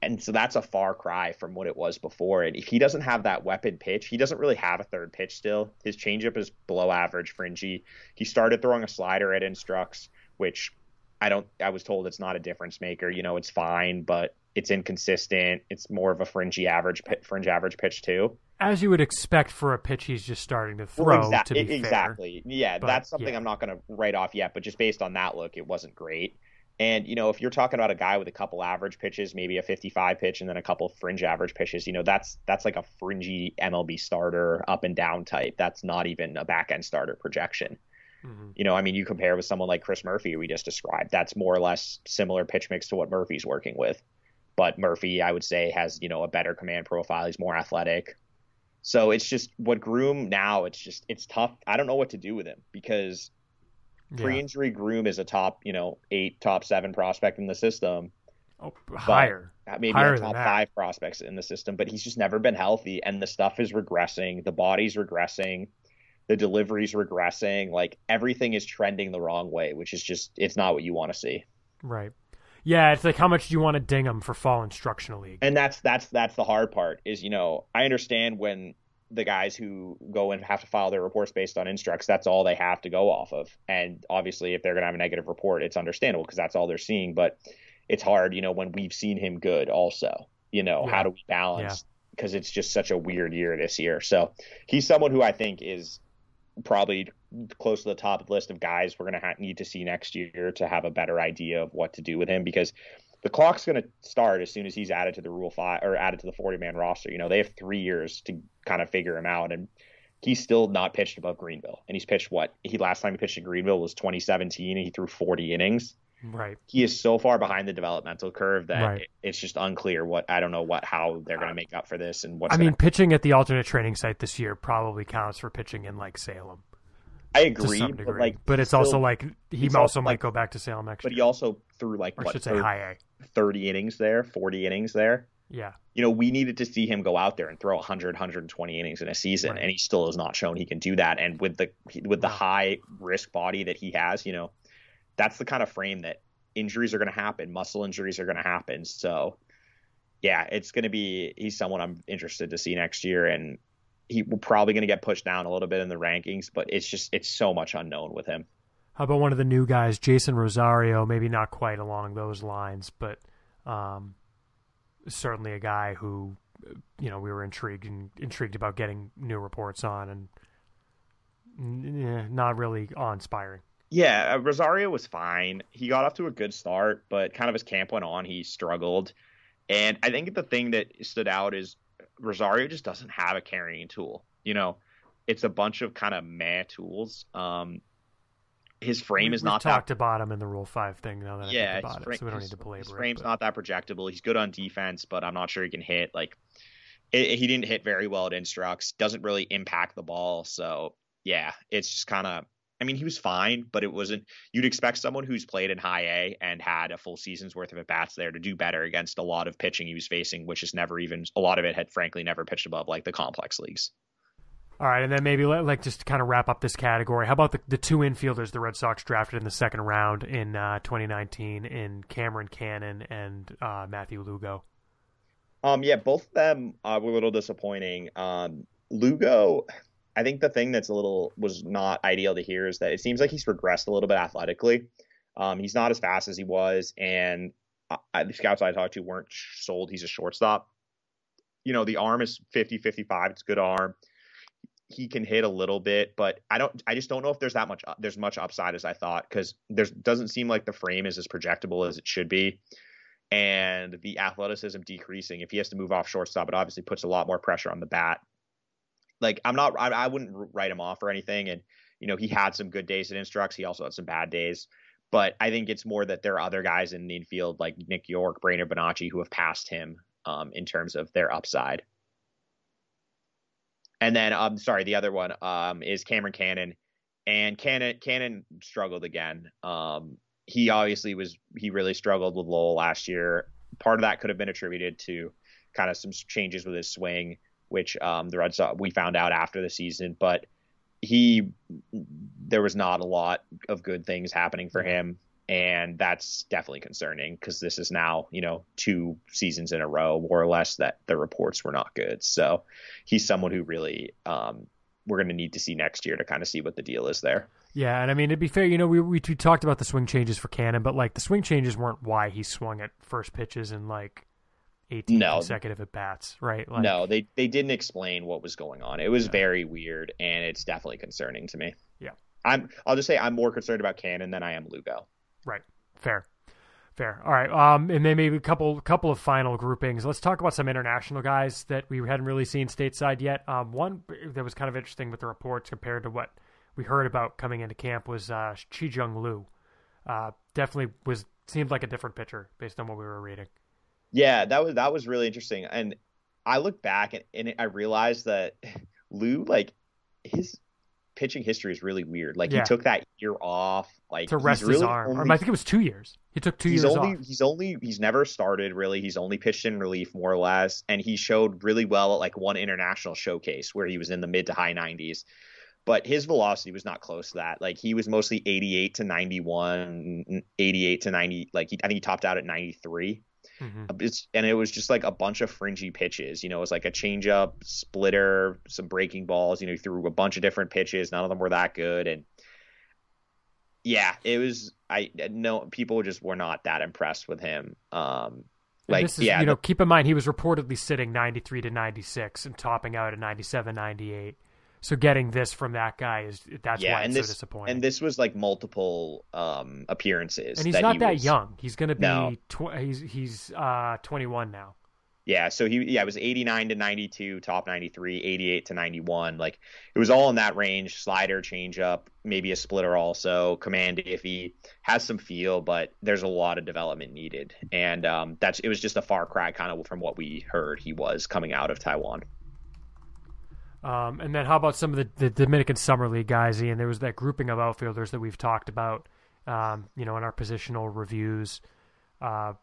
And so that's a far cry from what it was before. And if he doesn't have that weapon pitch, he doesn't really have a third pitch still. His changeup is below average, fringy. He started throwing a slider at Instructs, which I don't. I was told it's not a difference maker. You know, it's fine, but it's inconsistent. It's more of a fringy average, fringe average pitch too as you would expect for a pitch he's just starting to throw. Well, exa- to exactly, fair. yeah, but, that's something yeah. I'm not going to write off yet. But just based on that look, it wasn't great. And you know, if you're talking about a guy with a couple average pitches, maybe a 55 pitch, and then a couple fringe average pitches, you know, that's that's like a fringy MLB starter up and down type. That's not even a back end starter projection. Mm-hmm. You know, I mean, you compare with someone like Chris Murphy, we just described. That's more or less similar pitch mix to what Murphy's working with. But Murphy, I would say, has you know a better command profile. He's more athletic, so it's just what Groome now. It's just it's tough. I don't know what to do with him because yeah. pre-injury Groome is a top you know eight, top seven prospect in the system. Oh, higher, maybe higher top five prospects in the system, but he's just never been healthy, and the stuff is regressing. The body's regressing. The delivery's regressing. Like everything is trending the wrong way, which is just it's not what you want to see. Right. Yeah, it's like how much do you want to ding him for fall instructional league? And that's that's that's the hard part. Is you know I understand when the guys who go and have to file their reports based on instructs, that's all they have to go off of. And obviously, if they're going to have a negative report, it's understandable because that's all they're seeing. But it's hard, you know, when we've seen him good also. You know, yeah. how do we balance? Because yeah. it's just such a weird year this year. So he's someone who I think is probably close to the top of the list of guys we're going to ha- need to see next year to have a better idea of what to do with him because the clock's going to start as soon as he's added to the rule five or added to the 40 man roster. You know, they have three years to kind of figure him out. And he's still not pitched above Greenville. And he's pitched what? He last time he pitched in Greenville was 2017 and he threw 40 innings. Right. He is so far behind the developmental curve that right. it, it's just unclear what I don't know what how they're going to uh, make up for this and what. I mean, pitching at the alternate training site this year probably counts for pitching in like Salem. I agree, but like, but it's still, also like he also might like, go back to Salem next. But year. he also threw like or what, should say high A, thirty innings there, forty innings there. Yeah, you know, we needed to see him go out there and throw 100, 120 innings in a season, right. and he still has not shown he can do that. And with the with the high risk body that he has, you know, that's the kind of frame that injuries are going to happen, muscle injuries are going to happen. So, yeah, it's going to be he's someone I'm interested to see next year, and he will probably going to get pushed down a little bit in the rankings, but it's just it's so much unknown with him. How about one of the new guys, Jeisson Rosario? Maybe not quite along those lines, but um, certainly a guy who you know we were intrigued and intrigued about getting new reports on, and not really awe inspiring. Yeah, uh, Rosario was fine. He got off to a good start, but kind of as camp went on, he struggled. And I think the thing that stood out is Rosario just doesn't have a carrying tool. You know, it's a bunch of kind of meh tools. Um, his frame we, is not talked that, about him in the Rule Five thing. Now that yeah, I think about it, so we don't his, need to belabor his frame's it. not that projectable. He's good on defense, but I'm not sure he can hit. Like, it, he didn't hit very well at instructs. Doesn't really impact the ball. So yeah, it's just kind of. I mean, he was fine, but it wasn't. You'd expect someone who's played in high A and had a full season's worth of at bats there to do better against a lot of pitching he was facing, which is never even a lot of it had frankly never pitched above like the complex leagues. All right, and then maybe like just to kind of wrap up this category. How about the, the two infielders the Red Sox drafted in the second round in uh, 2019 in Cameron Cannon and uh, Matthew Lugo? Um, yeah, both of them uh, were a little disappointing. Um, Lugo, I think the thing that's a little was not ideal to hear is that it seems like he's regressed a little bit athletically. Um, he's not as fast as he was, and I, the scouts I talked to weren't sold. He's a shortstop. You know, the arm is 50 55. It's a good arm he can hit a little bit, but I don't. I just don't know if there's that much. There's much upside as I thought because there's doesn't seem like the frame is as projectable as it should be, and the athleticism decreasing. If he has to move off shortstop, it obviously puts a lot more pressure on the bat. Like I'm not. I, I wouldn't write him off or anything, and you know he had some good days at instructs. He also had some bad days. But I think it's more that there are other guys in the infield like Nick Yorke, Brainer Bonaci, who have passed him um, in terms of their upside. And then I'm um, sorry, the other one um, is Cameron Cannon, and Cannon Cannon struggled again. Um, he obviously was he really struggled with Lowell last year. Part of that could have been attributed to kind of some changes with his swing, which um, the Red Sox we found out after the season. But he there was not a lot of good things happening for him and that's definitely concerning because this is now you know two seasons in a row more or less that the reports were not good so he's someone who really um, we're going to need to see next year to kind of see what the deal is there yeah and i mean to be fair you know we, we, we talked about the swing changes for cannon but like the swing changes weren't why he swung at first pitches and like 18 no. consecutive at bats right like, no they they didn't explain what was going on it was yeah. very weird and it's definitely concerning to me yeah i'm i'll just say i'm more concerned about cannon than i am lugo Right. Fair. Fair. All right. Um, and then maybe a couple couple of final groupings. Let's talk about some international guys that we hadn't really seen stateside yet. Um, one that was kind of interesting with the reports compared to what we heard about coming into camp was uh, Chih-Jung Liu. Uh, definitely was seemed like a different pitcher based on what we were reading. Yeah, that was that was really interesting. And I look back and, and I realized that Liu, like his pitching history is really weird. Like yeah. he took that year off, like to rest really his arm. Only, I think it was two years. He took two he's years only, off. He's only he's never started really. He's only pitched in relief more or less, and he showed really well at like one international showcase where he was in the mid to high 90s. But his velocity was not close to that. Like he was mostly 88 to 91, 88 to 90. Like he, I think he topped out at 93. Mm-hmm. It's and it was just like a bunch of fringy pitches. You know, it was like a changeup, splitter, some breaking balls. You know, he threw a bunch of different pitches. None of them were that good, and yeah, it was. I no people just were not that impressed with him. Um, like this is, yeah, you know, keep in mind he was reportedly sitting 93 to 96 and topping out at 97, 98. So getting this from that guy is that's yeah, why it's this, so disappointing. And this was like multiple um, appearances, and he's that not he that was, young. He's going to be No. tw- he's he's uh, 21 now. Yeah, so he yeah it was 89 to 92, top 93, 88 to 91. Like it was all in that range. Slider, changeup, maybe a splitter also. Command if he has some feel, but there's a lot of development needed, and um, that's it was just a far cry kind of from what we heard he was coming out of Taiwan. Um, and then how about some of the, the Dominican Summer League guys, Ian? There was that grouping of outfielders that we've talked about, um, you know, in our positional reviews. Uh,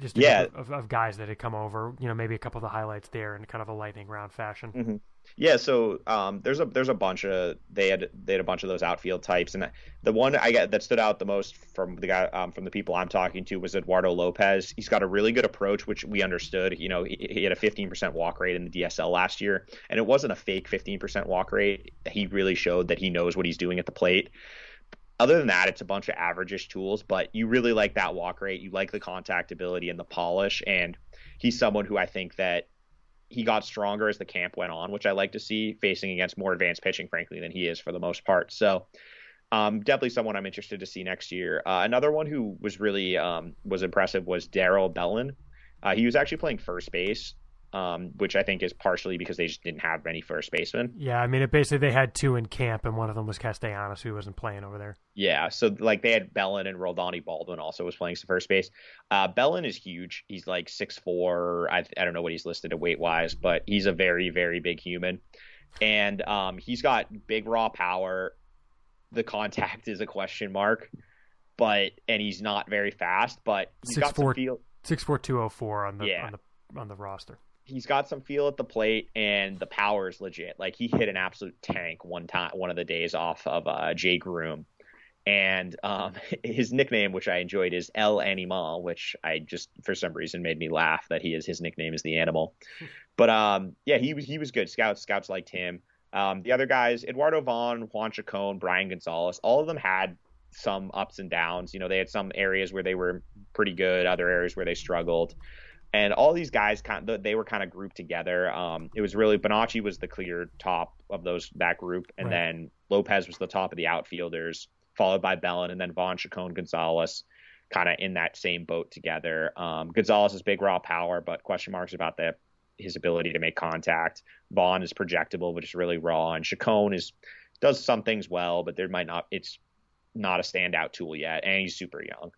just Yeah. of, of guys that had come over, you know, maybe a couple of the highlights there in kind of a lightning round fashion. hmm Yeah, so um, there's a there's a bunch of they had they had a bunch of those outfield types, and the one I got that stood out the most from the guy um, from the people I'm talking to was Eduardo Lopez. He's got a really good approach, which we understood. You know, he, he had a 15% walk rate in the DSL last year, and it wasn't a fake 15% walk rate. He really showed that he knows what he's doing at the plate. Other than that, it's a bunch of average-ish tools, but you really like that walk rate. You like the contact ability and the polish, and he's someone who I think that he got stronger as the camp went on, which I like to see, facing against more advanced pitching, frankly, than he is for the most part. So um, definitely someone I'm interested to see next year. Uh, another one who was really um, was impressive was Darel Belen. Uh, he was actually playing first base um, which I think is partially because they just didn't have many first basemen. Yeah, I mean, it basically they had two in camp, and one of them was Castellanos, who wasn't playing over there. Yeah, so like they had Belen and Roldani Baldayo also was playing some first base. Uh, Belen is huge. He's like six four. I I don't know what he's listed at weight wise, but he's a very very big human, and um, he's got big raw power. The contact is a question mark, but and he's not very fast, but he's six got four, some feel. Six four two oh four on the Yeah. on the on the roster. He's got some feel at the plate and the power is legit. Like he hit an absolute tank one time, one of the days off of uh, Jay Groome. And um, his nickname, which I enjoyed, is El Animal, which I just for some reason made me laugh that he is his nickname is the animal. But um, yeah, he was he was good. Scouts scouts liked him. Um, the other guys, Eduardo Vaughan, Juan Chacon, Brian Gonzalez, all of them had some ups and downs. You know, they had some areas where they were pretty good, other areas where they struggled and all these guys kind of, they were kind of grouped together. Um, it was really Bonaci was the clear top of those that group, and Right. then Lopez was the top of the outfielders, followed by Belen, and then Vaughan, Chacon, Gonzalez, kind of in that same boat together. Um, Gonzalez is big raw power, but question marks about the his ability to make contact. Vaughan is projectable, but is really raw, and Chacon is does some things well, but there might not. It's not a standout tool yet, and he's super young.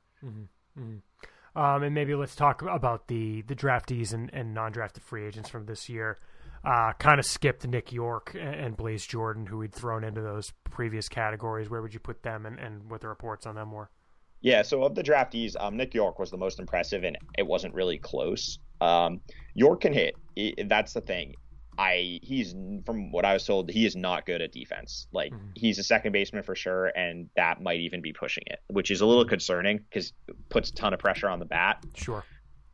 Um, and maybe let's talk about the the draftees and, and non-drafted free agents from this year. Uh, kind of skipped Nick Yorke and, Blaze Jordan, who we'd thrown into those previous categories. Where would you put them, and, and what the reports on them were? Yeah, so of the draftees, um, Nick Yorke was the most impressive, and it wasn't really close. Um, Yorke can hit. I that's the thing. I he's from what I was told, he is not good at defense. Like Mhm. he's a second baseman for sure, and that might even be pushing it, which is a little concerning because it puts a ton of pressure on the bat. Sure.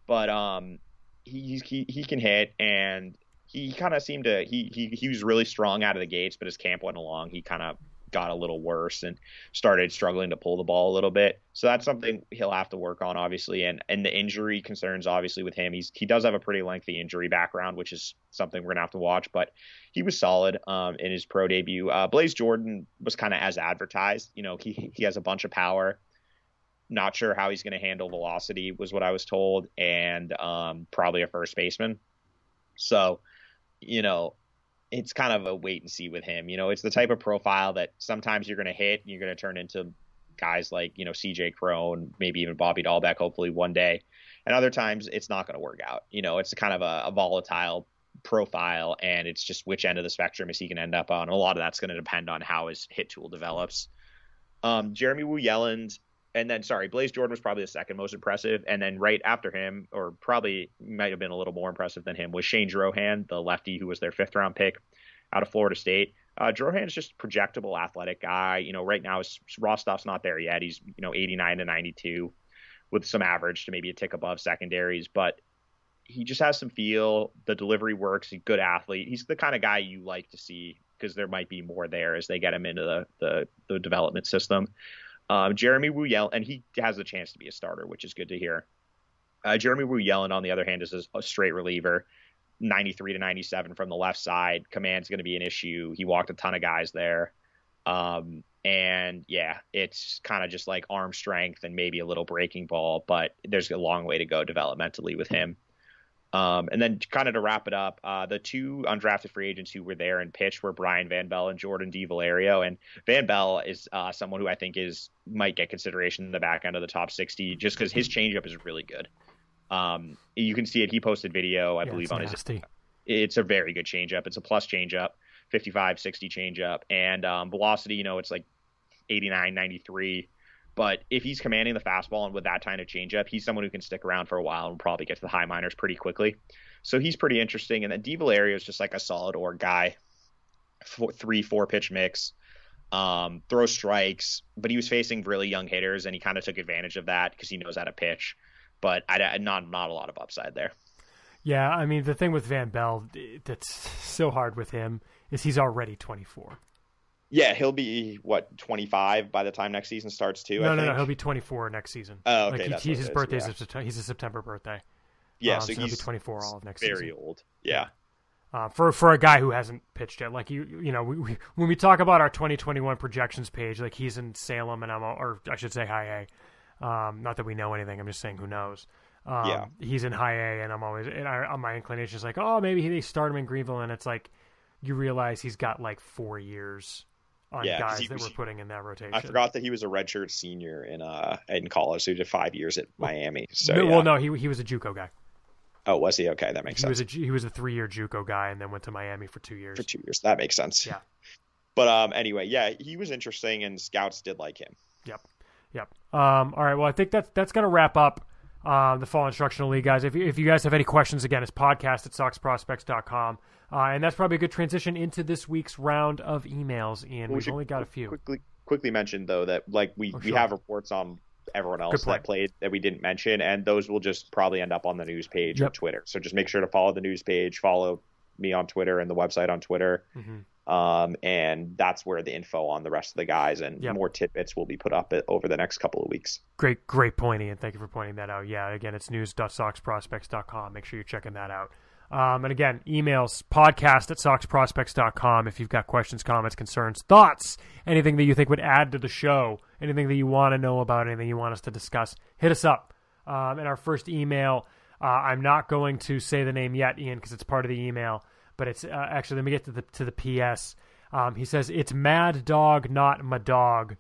But um, he he's- he he can hit, and he kind of seemed to he he he was really strong out of the gates, but as camp went along, he kind of got a little worse and started struggling to pull the ball a little bit. So that's something he'll have to work on, obviously. And and the injury concerns, obviously, with him. He's he does have a pretty lengthy injury background, which is something we're gonna have to watch. But he was solid um, in his pro debut. Uh, Blaze Jordan was kind of as advertised. You know, he he has a bunch of power. Not sure how he's going to handle velocity, was what I was told, and um, probably a first baseman. So, you know, it's kind of a wait and see with him. You know, it's the type of profile that sometimes you're going to hit, and you're going to turn into guys like you know CJ Cron, maybe even Bobby Dalbec, hopefully one day, and other times it's not going to work out. You know, it's kind of a, a volatile profile, and it's just which end of the spectrum is he going to end up on. A lot of that's going to depend on how his hit tool develops. Um, Jeremy Wu-Yelland, and then sorry, Blaze Jordan was probably the second most impressive, and then right after him, or probably might have been a little more impressive than him, was Shane Drohan, the lefty who was their fifth round pick out of Florida State. Uh, Drohan's just projectable, athletic guy. You know, right now his raw stuff's not there yet. He's you know 89 to 92 with some average to maybe a tick above secondaries, but he just has some feel. The delivery works. He's a good athlete. He's the kind of guy you like to see because there might be more there as they get him into the the, the development system. Um, Jeremy Wu Yell, and he has a chance to be a starter, which is good to hear. Uh, Jeremy Wu-Yelland, on the other hand, is a, straight reliever, 93 to 97 from the left side. Command's going to be an issue. He walked a ton of guys there. Um, and yeah, it's kind of just like arm strength and maybe a little breaking ball, but there's a long way to go developmentally with him. Um, and then kind of to wrap it up, uh, the two undrafted free agents who were there and pitched were Brian Van Belle and Jordan DiValerio. And Van Belle is uh, someone who I think is might get consideration in the back end of the top 60 just because his changeup is really good. Um, you can see it. He posted video, I Yeah, believe, on his nasty. it's a very good changeup. It's a plus changeup, 55, 60 changeup. And um, velocity, you know, it's like 89, 93. But if he's commanding the fastball and with that kind of changeup, he's someone who can stick around for a while and probably get to the high minors pretty quickly. So he's pretty interesting. And then DiValerio is just like a solid or guy, four, three, four pitch mix, um, throw strikes. But he was facing really young hitters, and he kind of took advantage of that because he knows how to pitch. But I, not not a lot of upside there. Yeah, I mean the thing with Van Belle that's so hard with him is he's already 24. Yeah, he'll be what 25 by the time next season starts too. no, I no, think. no, he'll be 24 next season. Oh, okay, like he, that's he- his it is, birthday's yeah. a he's a September birthday. yeah, Um, so, so he'll be he's 24 all of next very season. Very old. Yeah, uh, for for a guy who hasn't pitched yet. Like you, you know, we, we, when we talk about our 2021 projections page, like he's in Salem and I'm, or I should say high A. Um, not that we know anything. I'm just saying who knows. Um, Yeah. he's in high A, and I'm always and I, my inclination is like, oh, maybe they start him in Greenville, and it's like you realize he's got like four years on Yeah, guys he that we're putting in that rotation. I forgot that he was a redshirt senior in uh in college. So he did five years at Miami. So no, yeah. Well, no, he he was a JUCO guy. Oh, was he? Okay, that makes He sense. was a he was a three year JUCO guy, and then went to Miami for two years. For two years, that makes sense. Yeah. But um, anyway, yeah, he was interesting, and scouts did like him. Yep. Yep. Um, all right. Well, I think that's that's going to wrap up uh, the Fall Instructional League, guys. If you, if you guys have any questions, again, it's podcast at soxprospects.com. Uh, and that's probably a good transition into this week's round of emails, Ian. We We've only got a few. Quickly, quickly mention though that like we Oh, we have reports on everyone else that played that we didn't mention, and those will just probably end up on the news page Yep. or Twitter. So just make sure to follow the news page, follow me on Twitter and the website on Twitter. Mhm. Um, and that's where the info on the rest of the guys and Yep. more tidbits will be put up over the next couple of weeks. Great, great point, Ian. Thank you for pointing that out. Yeah, again, it's news.soxprospects.com. Make sure you're checking that out. Um, and again, emails podcast at soxprospects.com if you've got questions, comments, concerns, thoughts, anything that you think would add to the show, anything that you want to know about, anything you want us to discuss, hit us up. Um, and our first email, uh, I'm not going to say the name yet, Ian, because it's part of the email, but it's uh, actually, let me get to the, to the PS. Um, he says, It's Mad Dog, not my dog.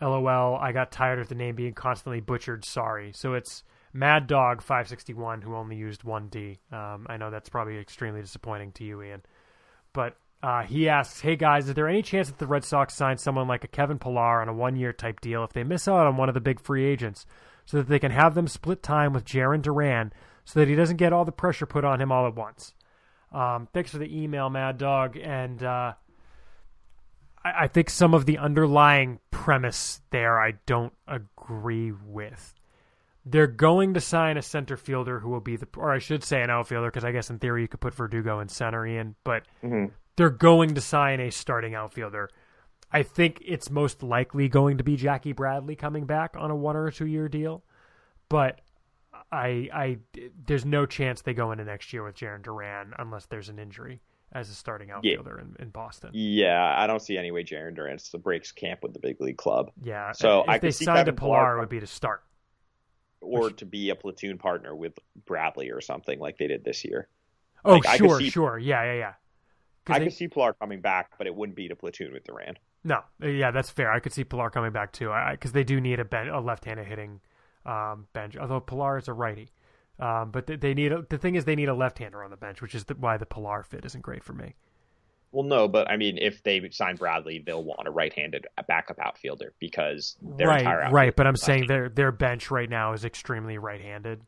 LOL, I got tired of the name being constantly butchered. Sorry. So it's Mad Dog 561 who only used 1D. Um, I know that's probably extremely disappointing to you, Ian. But uh, he asks, Hey guys, is there any chance that the Red Sox sign someone like a Kevin Pillar on a one year type deal if they miss out on one of the big free agents so that they can have them split time with Jarren Duran so that he doesn't get all the pressure put on him all at once? Um, thanks for the email, Mad Dog. And uh, I, I think some of the underlying premise there I don't agree with. They're going to sign a center fielder who will be the, or I should say an outfielder, because I guess in theory you could put Verdugo in center, Ian, but Mhm. they're going to sign a starting outfielder. I think it's most likely going to be Jackie Bradley coming back on a one or a two year deal, but I, I, there's no chance they go into next year with Jarren Duran unless there's an injury as a starting outfielder in, in Boston. Yeah, I don't see any way Jarren Duran breaks camp with the big league club Yeah. So if I they signed a Pillar, would be to start. or Which- to be a platoon partner with Bradley or something like they did this year. Oh, Like, sure, see- sure. Yeah, yeah, yeah. I they- could see Pillar coming back, but it wouldn't be to platoon with Duran. no, yeah, that's fair. I could see Pillar coming back too, because they do need a, ben, a left-handed hitting um, bench. Although Pillar is a righty, um, but they, they need a, the thing is they need a left-hander on the bench, which is the, why the Pillar fit isn't great for me. Well, no, but I mean, if they sign Bradley, they'll want a right-handed backup outfielder because their right, entire outfield right. But I'm saying their their bench right now is extremely right-handed,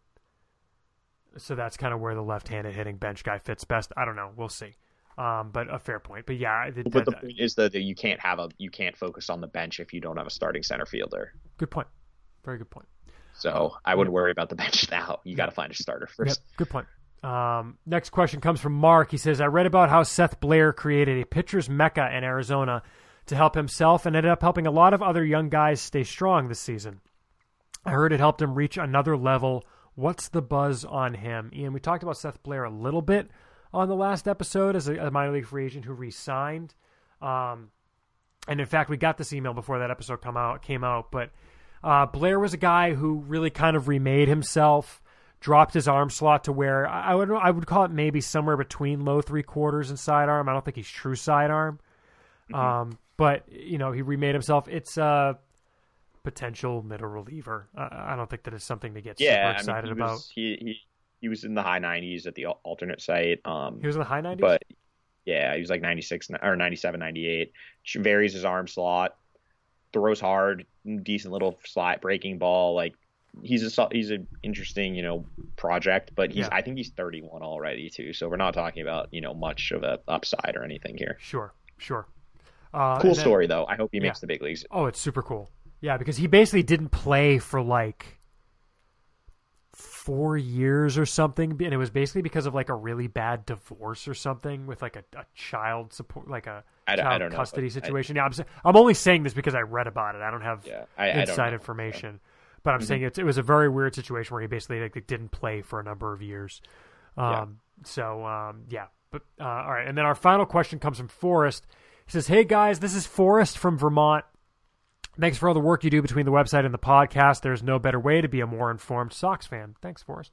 so that's kind of where the left-handed hitting bench guy fits best. I don't know. We'll see. Um, but a fair point. But yeah, the, But the the- point is that you can't have a you can't focus on the bench if you don't have a starting center fielder. good point. Very good point. So I wouldn't worry about the bench now. You got to find a starter Yep, first. good point. Um, next question comes from Mark. He says, I read about how Seth Blair created a pitcher's mecca in Arizona to help himself and ended up helping a lot of other young guys stay strong this season. I heard it helped him reach another level. What's the buzz on him? Ian, we talked about Seth Blair a little bit on the last episode as a, a minor league free agent who re signed. Um, and in fact, we got this email before that episode come out came out. But uh, Blair was a guy who really kind of remade himself, dropped his arm slot to where I I would I would call it maybe somewhere between low three quarters and sidearm. I don't think he's true sidearm, um, but you know he remade himself. It's a potential middle reliever. I, I don't think that is something to get Yeah, super I excited mean, he about. was, he he he was in the high 90s at the alternate site. Um, He was in the high nineties. but yeah, he was like 96 or 97, 98. Varies his arm slot, throws hard, decent little slot breaking ball. Like he's a he's an interesting you know project, but he's Yeah. I think he's 31 already too. So we're not talking about you know much of a upside or anything here. sure, sure. Uh, Cool then- story though. I hope he Yeah. makes the big leagues. Oh, it's super cool. Yeah, because he basically didn't play for like four years or something, and it was basically because of like a really bad divorce or something with like a, a child support, like a I don't- I don't know, custody I- situation. yeah, I'm, I'm only saying this because I read about it. I don't have Yeah, I, I inside know. Mm-hmm. information, but I'm saying it's, it was a very weird situation where he basically like didn't play for a number of years. Um, Yeah. So um, yeah, but uh, all right. And then our final question comes from Forrest. He says, "Hey guys, this is Forrest from Vermont. Thanks for all the work you do between the website and the podcast. There's no better way to be a more informed Sox fan. Thanks, Forrest."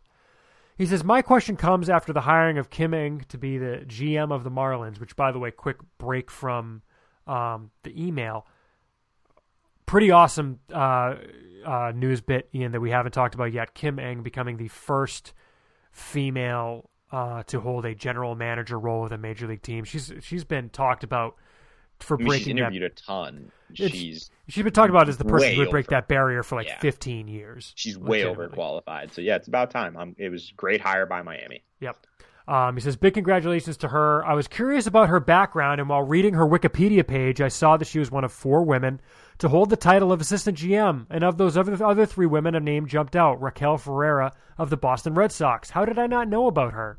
He says, My question comes after the hiring of Kim Ng to be the GM of the Marlins, which, by the way, quick break from um, the email. Pretty awesome uh, uh, news bit, Ian, that we haven't talked about yet. Kim Ng becoming the first female uh, to hold a general manager role with a major league team. She's she's been talked about for I mean, breaking she's interviewed that. a ton. She's She's been talked about as the person who would break over. that barrier for like Yeah. 15 years. she's way overqualified. So yeah, it's about time. Um it was great hire by Miami. Yep. Um, he says, Big congratulations to her. I was curious about her background, and while reading her Wikipedia page, I saw that she was one of four women to hold the title of assistant GM. And of those other, other three women, a name jumped out Raquel Ferreira of the Boston Red Sox. How did I not know about her?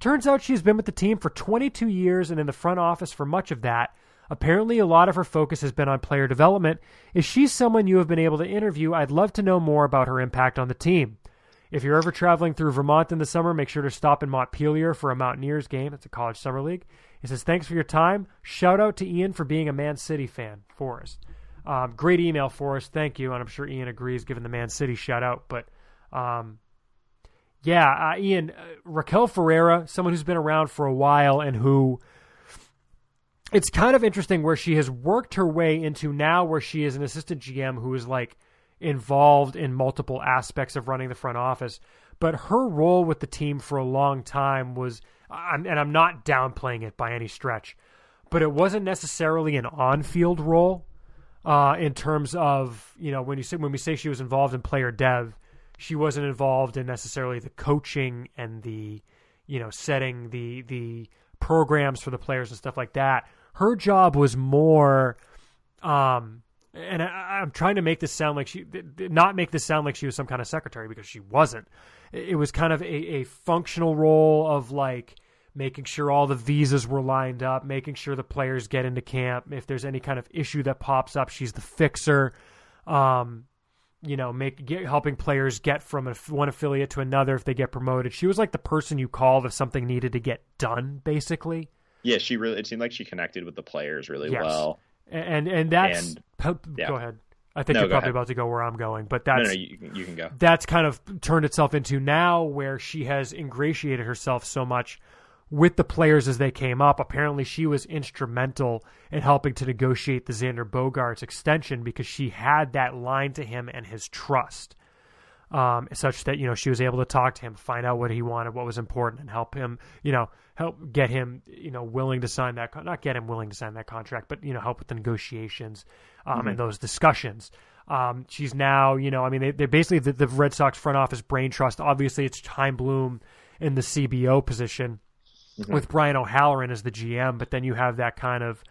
Turns out she's been with the team for 22 years and in the front office for much of that. Apparently, a lot of her focus has been on player development. Is she someone you have been able to interview? I'd love to know more about her impact on the team. If you're ever traveling through Vermont in the summer, make sure to stop in Montpelier for a Mountaineers game. It's a college summer league. He says, Thanks for your time. Shout out to Ian for being a Man City fan, Forrest. Um, great email, Forrest. Thank you. And I'm sure Ian agrees, given the Man City shout out. But um, yeah, uh, Ian, uh, Raquel Ferreira, someone who's been around for a while and who it's kind of interesting where she has worked her way into now where she is an assistant GM who is like involved in multiple aspects of running the front office. But her role with the team for a long time was, and I'm not downplaying it by any stretch, but it wasn't necessarily an on-field role uh, in terms of you know when you say when we say she was involved in player dev, she wasn't involved in necessarily the coaching and the you know setting the the programs for the players and stuff like that. Her job was more, um, and I, I'm trying to make this sound like she not make this sound like she was some kind of secretary because she wasn't. It was kind of a, a functional role of like making sure all the visas were lined up, making sure the players get into camp. If there's any kind of issue that pops up, she's the fixer. Um, you know, make get, helping players get from one affiliate to another if they get promoted. She was like the person you called if something needed to get done, basically. Yeah, she really. It seemed like she connected with the players really Yes. well. And and that's And- yeah. go ahead. I think No, you're probably ahead. about to go where I'm going, but that's no, you, you can go. that's kind of turned itself into now where she has ingratiated herself so much with the players as they came up. Apparently, she was instrumental in helping to negotiate the Xander Bogaerts extension because she had that line to him and his trust, um, such that you know she was able to talk to him, find out what he wanted, what was important, and help him, you know, help get him, you know, willing to sign that, con- not get him willing to sign that contract, but you know, help with the negotiations um, and those discussions. Um, she's now, you know, I mean, they, they're basically the, the Red Sox front office brain trust. Obviously, it's Chaim Bloom in the CBO position with Brian O'Halloran as the GM, but then you have that kind of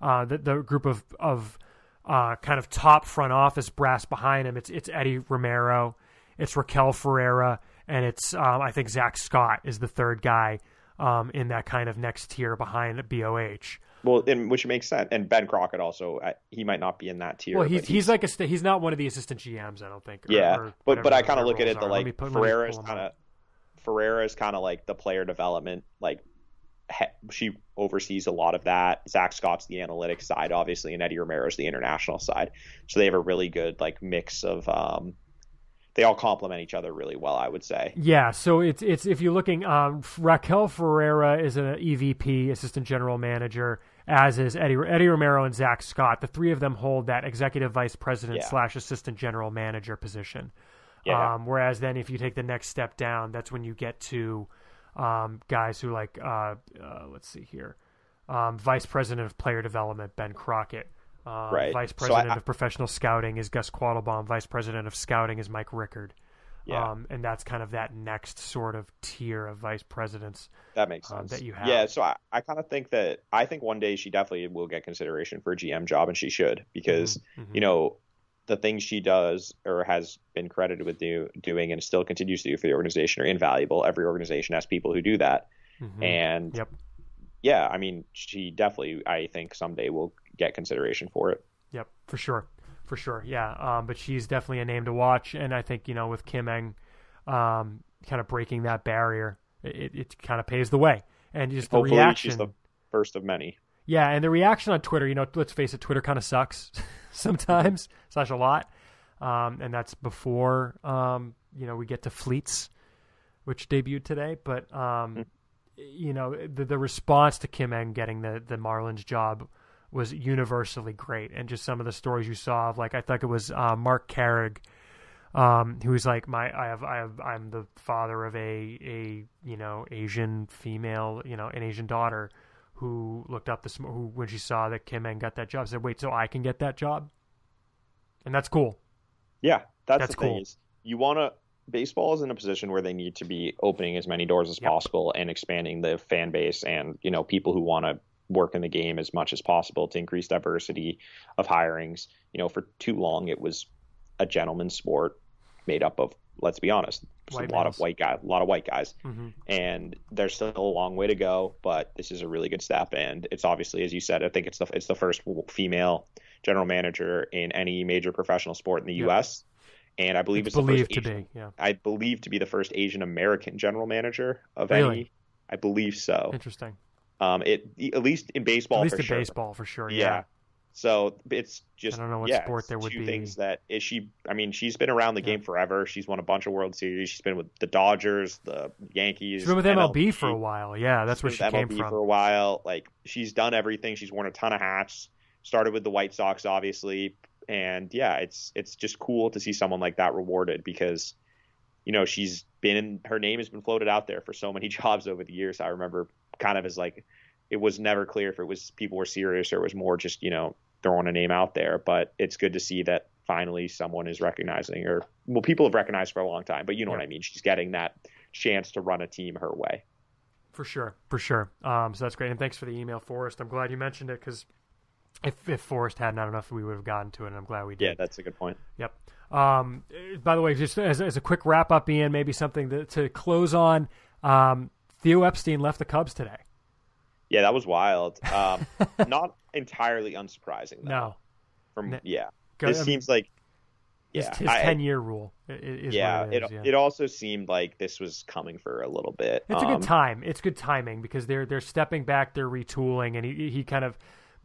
uh, the, the group of of uh, kind of top front office brass behind him. It's it's Eddie Romero, it's Raquel Ferreira, and it's um, I think Zach Scott is the third guy um, in that kind of next tier behind BOH. Well, and which makes sense. And Ben Crockett also, I, he might not be in that tier. Well, he's, but he's like a st- he's not one of the assistant GMs, I don't think. or- yeah, or but but I kind of look at it the are. Like put- Ferreira's kind of Ferreira's kind of like the player development. Like he, she oversees a lot of that. Zach Scott's the analytics side, obviously, and Eddie Romero's the international side. So they have a really good like mix of. um They all complement each other really well, I would say. Yeah, so it's it's if you're looking, um, Raquel Ferreira is an EVP, assistant general manager, as is Eddie Eddie Romero and Zach Scott. The three of them hold that executive vice president Yeah. slash assistant general manager position. Yeah. Um, whereas then if you take the next step down, that's when you get to um, guys who like uh, uh, let's see here, um, vice president of player development Ben Crockett. Uh, Right. Vice So I- president of professional scouting is Gus Quattlebaum. Vice president of scouting is Mike Rickard. Yeah. Um, and that's kind of that next sort of tier of vice presidents. That makes um, sense. that you have. Yeah, so I, I kind of think that I think one day she definitely will get consideration for a GM job, and she should because Mhm. you know the things she does or has been credited with do, doing and still continues to do for the organization are invaluable. Every organization has people who do that, Mhm. and Yep. Yeah, I mean she definitely I think someday will get consideration for it. Yep, for sure, for sure. Yeah, um, but she's definitely a name to watch, and I think you know with Kim Ng, um, kind of breaking that barrier, it, it kind of paves the way. and just the Hopefully, reaction. she's the first of many. Yeah, and the reaction on Twitter, you know, let's face it, Twitter kind of sucks sometimes, slash a lot, um, and that's before um, you know we get to Fleets, which debuted today. But um, you know, the the response to Kim Ng getting the the Marlins job was universally great, and just some of the stories you saw of like I think it was uh, Marc Carig. Um, who was like my I have I have I'm the father of a a you know Asian female you know an Asian daughter who looked up this who when she saw that Kim Ng got that job said wait so I can get that job and that's cool Yeah, that's, That's the thing cool. is you want to. Baseball is in a position where they need to be opening as many doors as Yep. possible and expanding the fan base and you know people who want to work in the game as much as possible to increase diversity of hirings. You know, for too long it was a gentleman's sport made up of let's be honest, a lot males. of white guys, a lot of white guys. hmm and there's still a long way to go, but this is a really good step. And it's obviously, as you said, I think it's the it's the first female general manager in any major professional sport in the Yep. U.S. And I believe it's it's, believed the to first Asian, be yeah I believe to be the first Asian American general manager of Really? any. I believe so. interesting Um, it at least in baseball at least for in sure. baseball for sure Yeah. yeah, So it's just I don't know what yeah, sport there would two be- things that is she. I mean, she's been around the Yeah. game forever. She's won a bunch of World Series. She's been with the Dodgers, the Yankees. she's been with MLB for a while yeah that's where She's she been came MLB from for a while. Like she's done everything. She's worn a ton of hats. Started with the White Sox, obviously, and yeah, it's it's just cool to see someone like that rewarded because, you know, she's been her name has been floated out there for so many jobs over the years. I remember kind of as like it was never clear if it was people were serious or it was more just you know throwing a name out there. But it's good to see that finally someone is recognizing her. well, people have recognized for a long time, but you know Yeah. what I mean. She's getting that chance to run a team her way. For sure, for sure. Um, so that's great, and thanks for the email, Forrest. I'm glad you mentioned it because if if Forrest don't know if we would have gotten to it. and I'm glad we did. Yeah, that's a good point. Yep. Um, by the way, just as, as a quick wrap up, Ian, maybe something to, to close on. Um, Theo Epstein left the Cubs today. Yeah, that was wild. Um, not entirely unsurprising though. No, From No. yeah, Go- this I mean, seems like his, yeah, his I- ten year rule. Is yeah, it, is, it yeah. it also seemed like this was coming for a little bit. It's a Um, good time. It's good timing because they're they're stepping back, they're retooling, and he he kind of,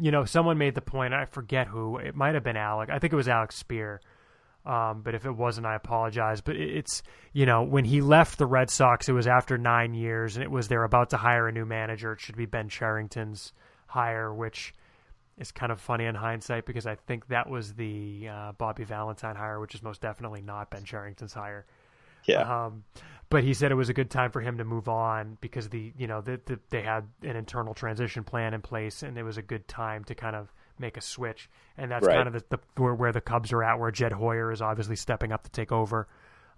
you know, someone made the point. I forget who. It might have been Alec. I think it was Alex Speier. Um, but if it wasn't, I apologize. But it's you know when he left the Red Sox, it was after nine years, and it was they're about to hire a new manager. It should be Ben Cherington's hire, which is kind of funny in hindsight because I think that was the uh, Bobby Valentine hire, which is most definitely not Ben Cherington's hire. Yeah, Um, but he said it was a good time for him to move on because the you know the, the, they had an internal transition plan in place, and it was a good time to kind of make a switch. And that's Right. kind of the, the where, where the Cubs are at, where Jed Hoyer is obviously stepping up to take over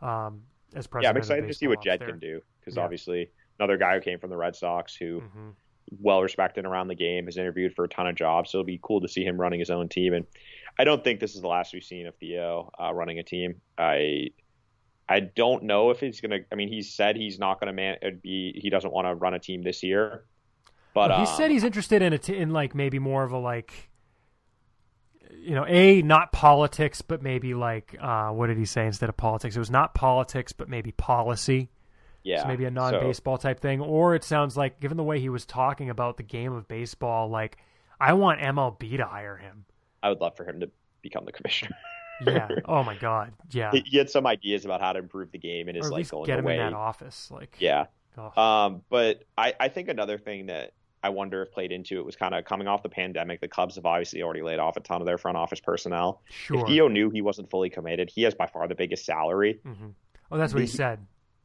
um, as president. yeah, I'm excited to see what Jed ops can do because Yeah. obviously another guy who came from the Red Sox who there. Mhm. well respected around the game, has interviewed for a ton of jobs, so it'll be cool to see him running his own team. And I don't think this is the last we've seen of Theo uh, running a team. I I don't know if he's gonna. I mean, he said he's not gonna man. It'd be he doesn't want to run a team this year. But Well, he um, said he's interested in a t- in like maybe more of a like you know a not politics but maybe like uh, what did he say instead of politics it was not politics but maybe policy yeah, so maybe a non-baseball type thing or it sounds like given the way he was talking about the game of baseball like i want mlb to hire him I would love for him to become the commissioner. yeah oh my god yeah he, he had some ideas about how to improve the game and is like going get him away. in that office like Yeah. oh, Um, but I, I think another thing that I wonder if played into it was kind of coming off the pandemic. The Cubs have obviously already laid off a ton of their front office personnel. sure If Theo knew he wasn't fully committed, he has by far the biggest salary. hmm oh that's what he He- said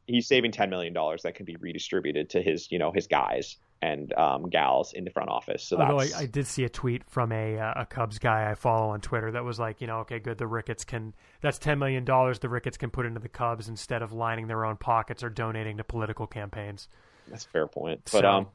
He's saving ten million dollars that can be redistributed to his, you know, his guys and um, gals in the front office. So Although that's I, I did see a tweet from a uh, a Cubs guy I follow on Twitter that was like, you know, okay, good. The Ricketts can that's ten million dollars the Ricketts can put into the Cubs instead of lining their own pockets or donating to political campaigns. that's a fair point. But So- um,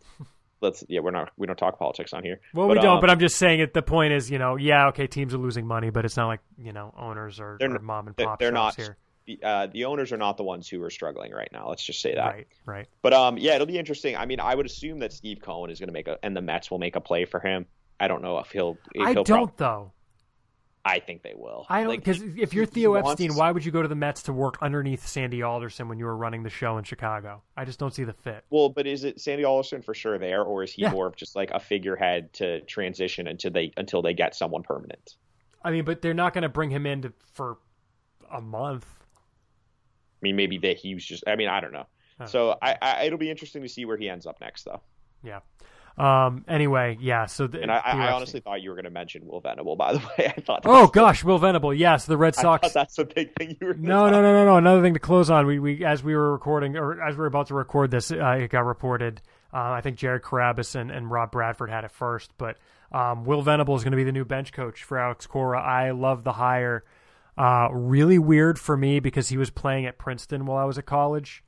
let's yeah, we're not we don't talk politics on here. Well, But, we don't, um, but I'm just saying it. The point is, you know, yeah, okay, teams are losing money, but it's not like you know owners or, or mom and they're- pop they're not- here. The, uh, the owners are not the ones who are struggling right now. Let's just say that. Right, right. But um, yeah, it'll be interesting. I mean, I would assume that Steve Cohen is going to make a, and the Mets will make a play for him. I don't know if he'll. If I he'll don't though. I think they will. I don't Like, because if you're Theo wants- Epstein, why would you go to the Mets to work underneath Sandy Alderson when you were running the show in Chicago? I just don't see the fit. Well, but is it Sandy Alderson for sure there, or is he Yeah. more of just like a figurehead to transition until they until they get someone permanent? I mean, but they're not going to bring him in to, for a month. I mean, maybe that he was just. I mean, I don't know. Huh. So I, I it'll be interesting to see where he ends up next, though. Yeah. Um. Anyway, yeah. So the, And I, I, honestly thought you were going to mention Will Venable. By the way, I thought. Oh gosh, Will Venable. Yes, the Red Sox. that's the big thing you were. No, no, no, no, no. Another thing to close on. We, we as we were recording, or as we were about to record this, uh, it got reported. Uh, I think Jared Carrabis and, and Rob Bradford had it first, but um, Will Venable is going to be the new bench coach for Alex Cora. I love the hire. Uh, really weird for me because he was playing at Princeton while I was at college,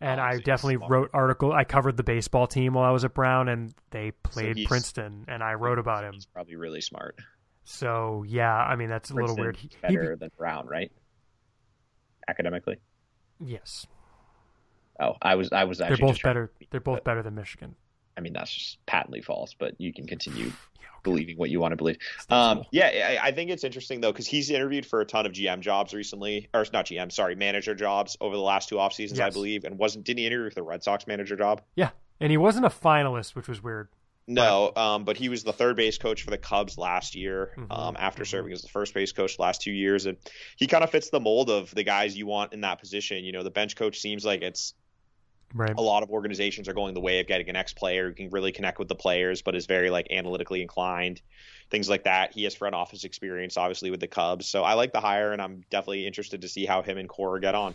and Oh, I definitely smart. wrote article. I covered the baseball team while I was at Brown, and they played he's- Princeton, and I wrote about him. He's probably really smart. So yeah, I mean that's a little weird. He- he- better than Brown, right? Academically. yes, Oh, I was I was they're both better. They're both better than Michigan. I mean, that's just patently false, but you can continue Yeah, okay. believing what you want to believe. Um, cool. Yeah, I, I think it's interesting though because he's interviewed for a ton of GM jobs recently, or not GM, sorry, manager jobs over the last two off seasons, I believe, and wasn't didn't he interview for the Red Sox manager job? Yeah, and he wasn't a finalist, which was weird. No, um, but he was the third base coach for the Cubs last year. Mhm, Um, after mhm. serving as the first base coach the last two years, and he kind of fits the mold of the guys you want in that position. You know, the bench coach seems like it's Right. a lot of organizations are going the way of getting an ex player who can really connect with the players, but is very like analytically inclined, things like that. He has front office experience, obviously, with the Cubs. So I like the hire, and I'm definitely interested to see how him and Cora get on.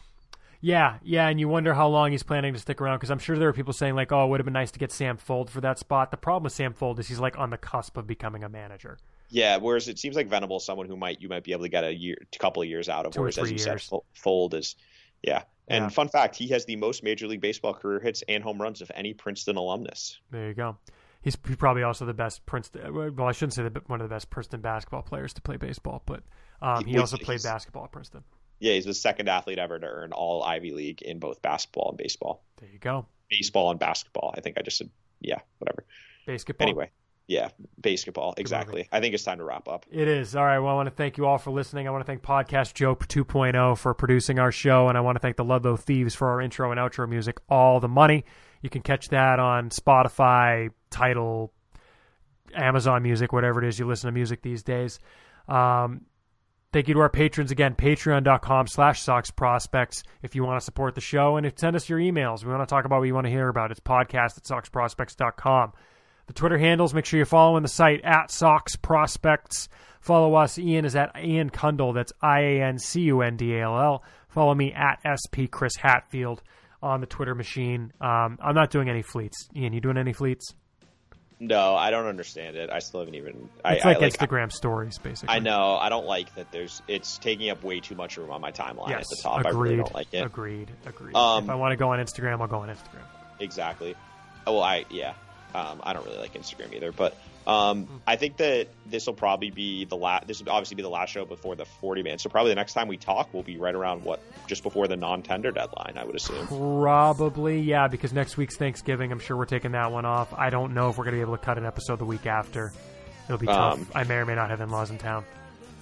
Yeah, yeah, and you wonder how long he's planning to stick around because I'm sure there are people saying like, "Oh, it would have been nice to get Sam Fuld for that spot." The problem with Sam Fuld is he's like on the cusp of becoming a manager. Yeah, whereas it seems like Venable is someone who might you might be able to get a year, couple of years out of. Two Whereas, as you said, years. Fo- Fuld is, yeah. And Yeah. fun fact, he has the most Major League Baseball career hits and home runs of any Princeton alumnus. There you go. He's probably also the best Princeton. Well, I shouldn't say the, one of the best Princeton basketball players to play baseball, but um, he He- also played basketball at Princeton. Yeah, he's the second athlete ever to earn all Ivy League in both basketball and baseball. There you go. Baseball and basketball. I think I just said, yeah, whatever. Basketball. Anyway, yeah, basketball. Exactly. I think it's time to wrap up. It is. All right. Well, I want to thank you all for listening. I want to thank Podcast Joe 2.0 for producing our show. And I want to thank the Ludlow Thieves for our intro and outro music, All the Money. You can catch that on Spotify, Tidal, Amazon Music, whatever it is you listen to music these days. Um, thank you to our patrons again, patreon.com slash Sox Prospects if you want to support the show. And if, send us your emails. We want to talk about what you want to hear about. It's podcast at soxprospects.com. The Twitter handles, make sure you're following the site at Sox Prospects. Follow us. Ian is at Ian Cundall. That's I A N C U N D A L L. Follow me at SP Chris Hatfield on the Twitter machine. Um, I'm not doing any fleets. Ian, you doing any fleets? No, I don't understand it. I still haven't even. I, It's like I, like Instagram stories, basically. I know. I don't like that. There's. It's taking up way too much room on my timeline Yes, at the top. agreed. I really don't like it. Agreed. Agreed. Um, if I want to go on Instagram, I'll go on Instagram. Exactly. Oh, well, I yeah. Um, I don't really like Instagram either, but um, I think that this will probably be the last. This will obviously be the last show before the 40 man. So probably the next time we talk will be right around what just before the non-tender deadline. I would assume. Probably, yeah, because next week's Thanksgiving. I'm sure we're taking that one off. I don't know if we're going to be able to cut an episode the week after. It'll be tough. Um, I may or may not have in-laws in town,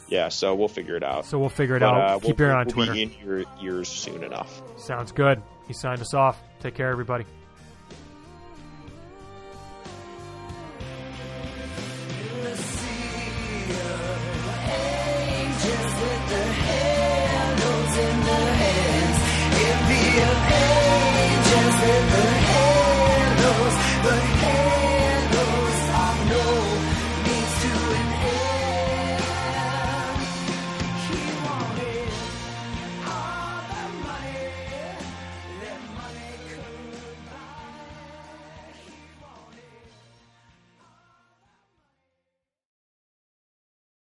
Yeah. So we'll figure it out. so we'll figure it But, out. uh, Keep we'll, your ear on we'll Twitter. be in your ears soon enough. Sounds good. He signed us off. Take care, everybody.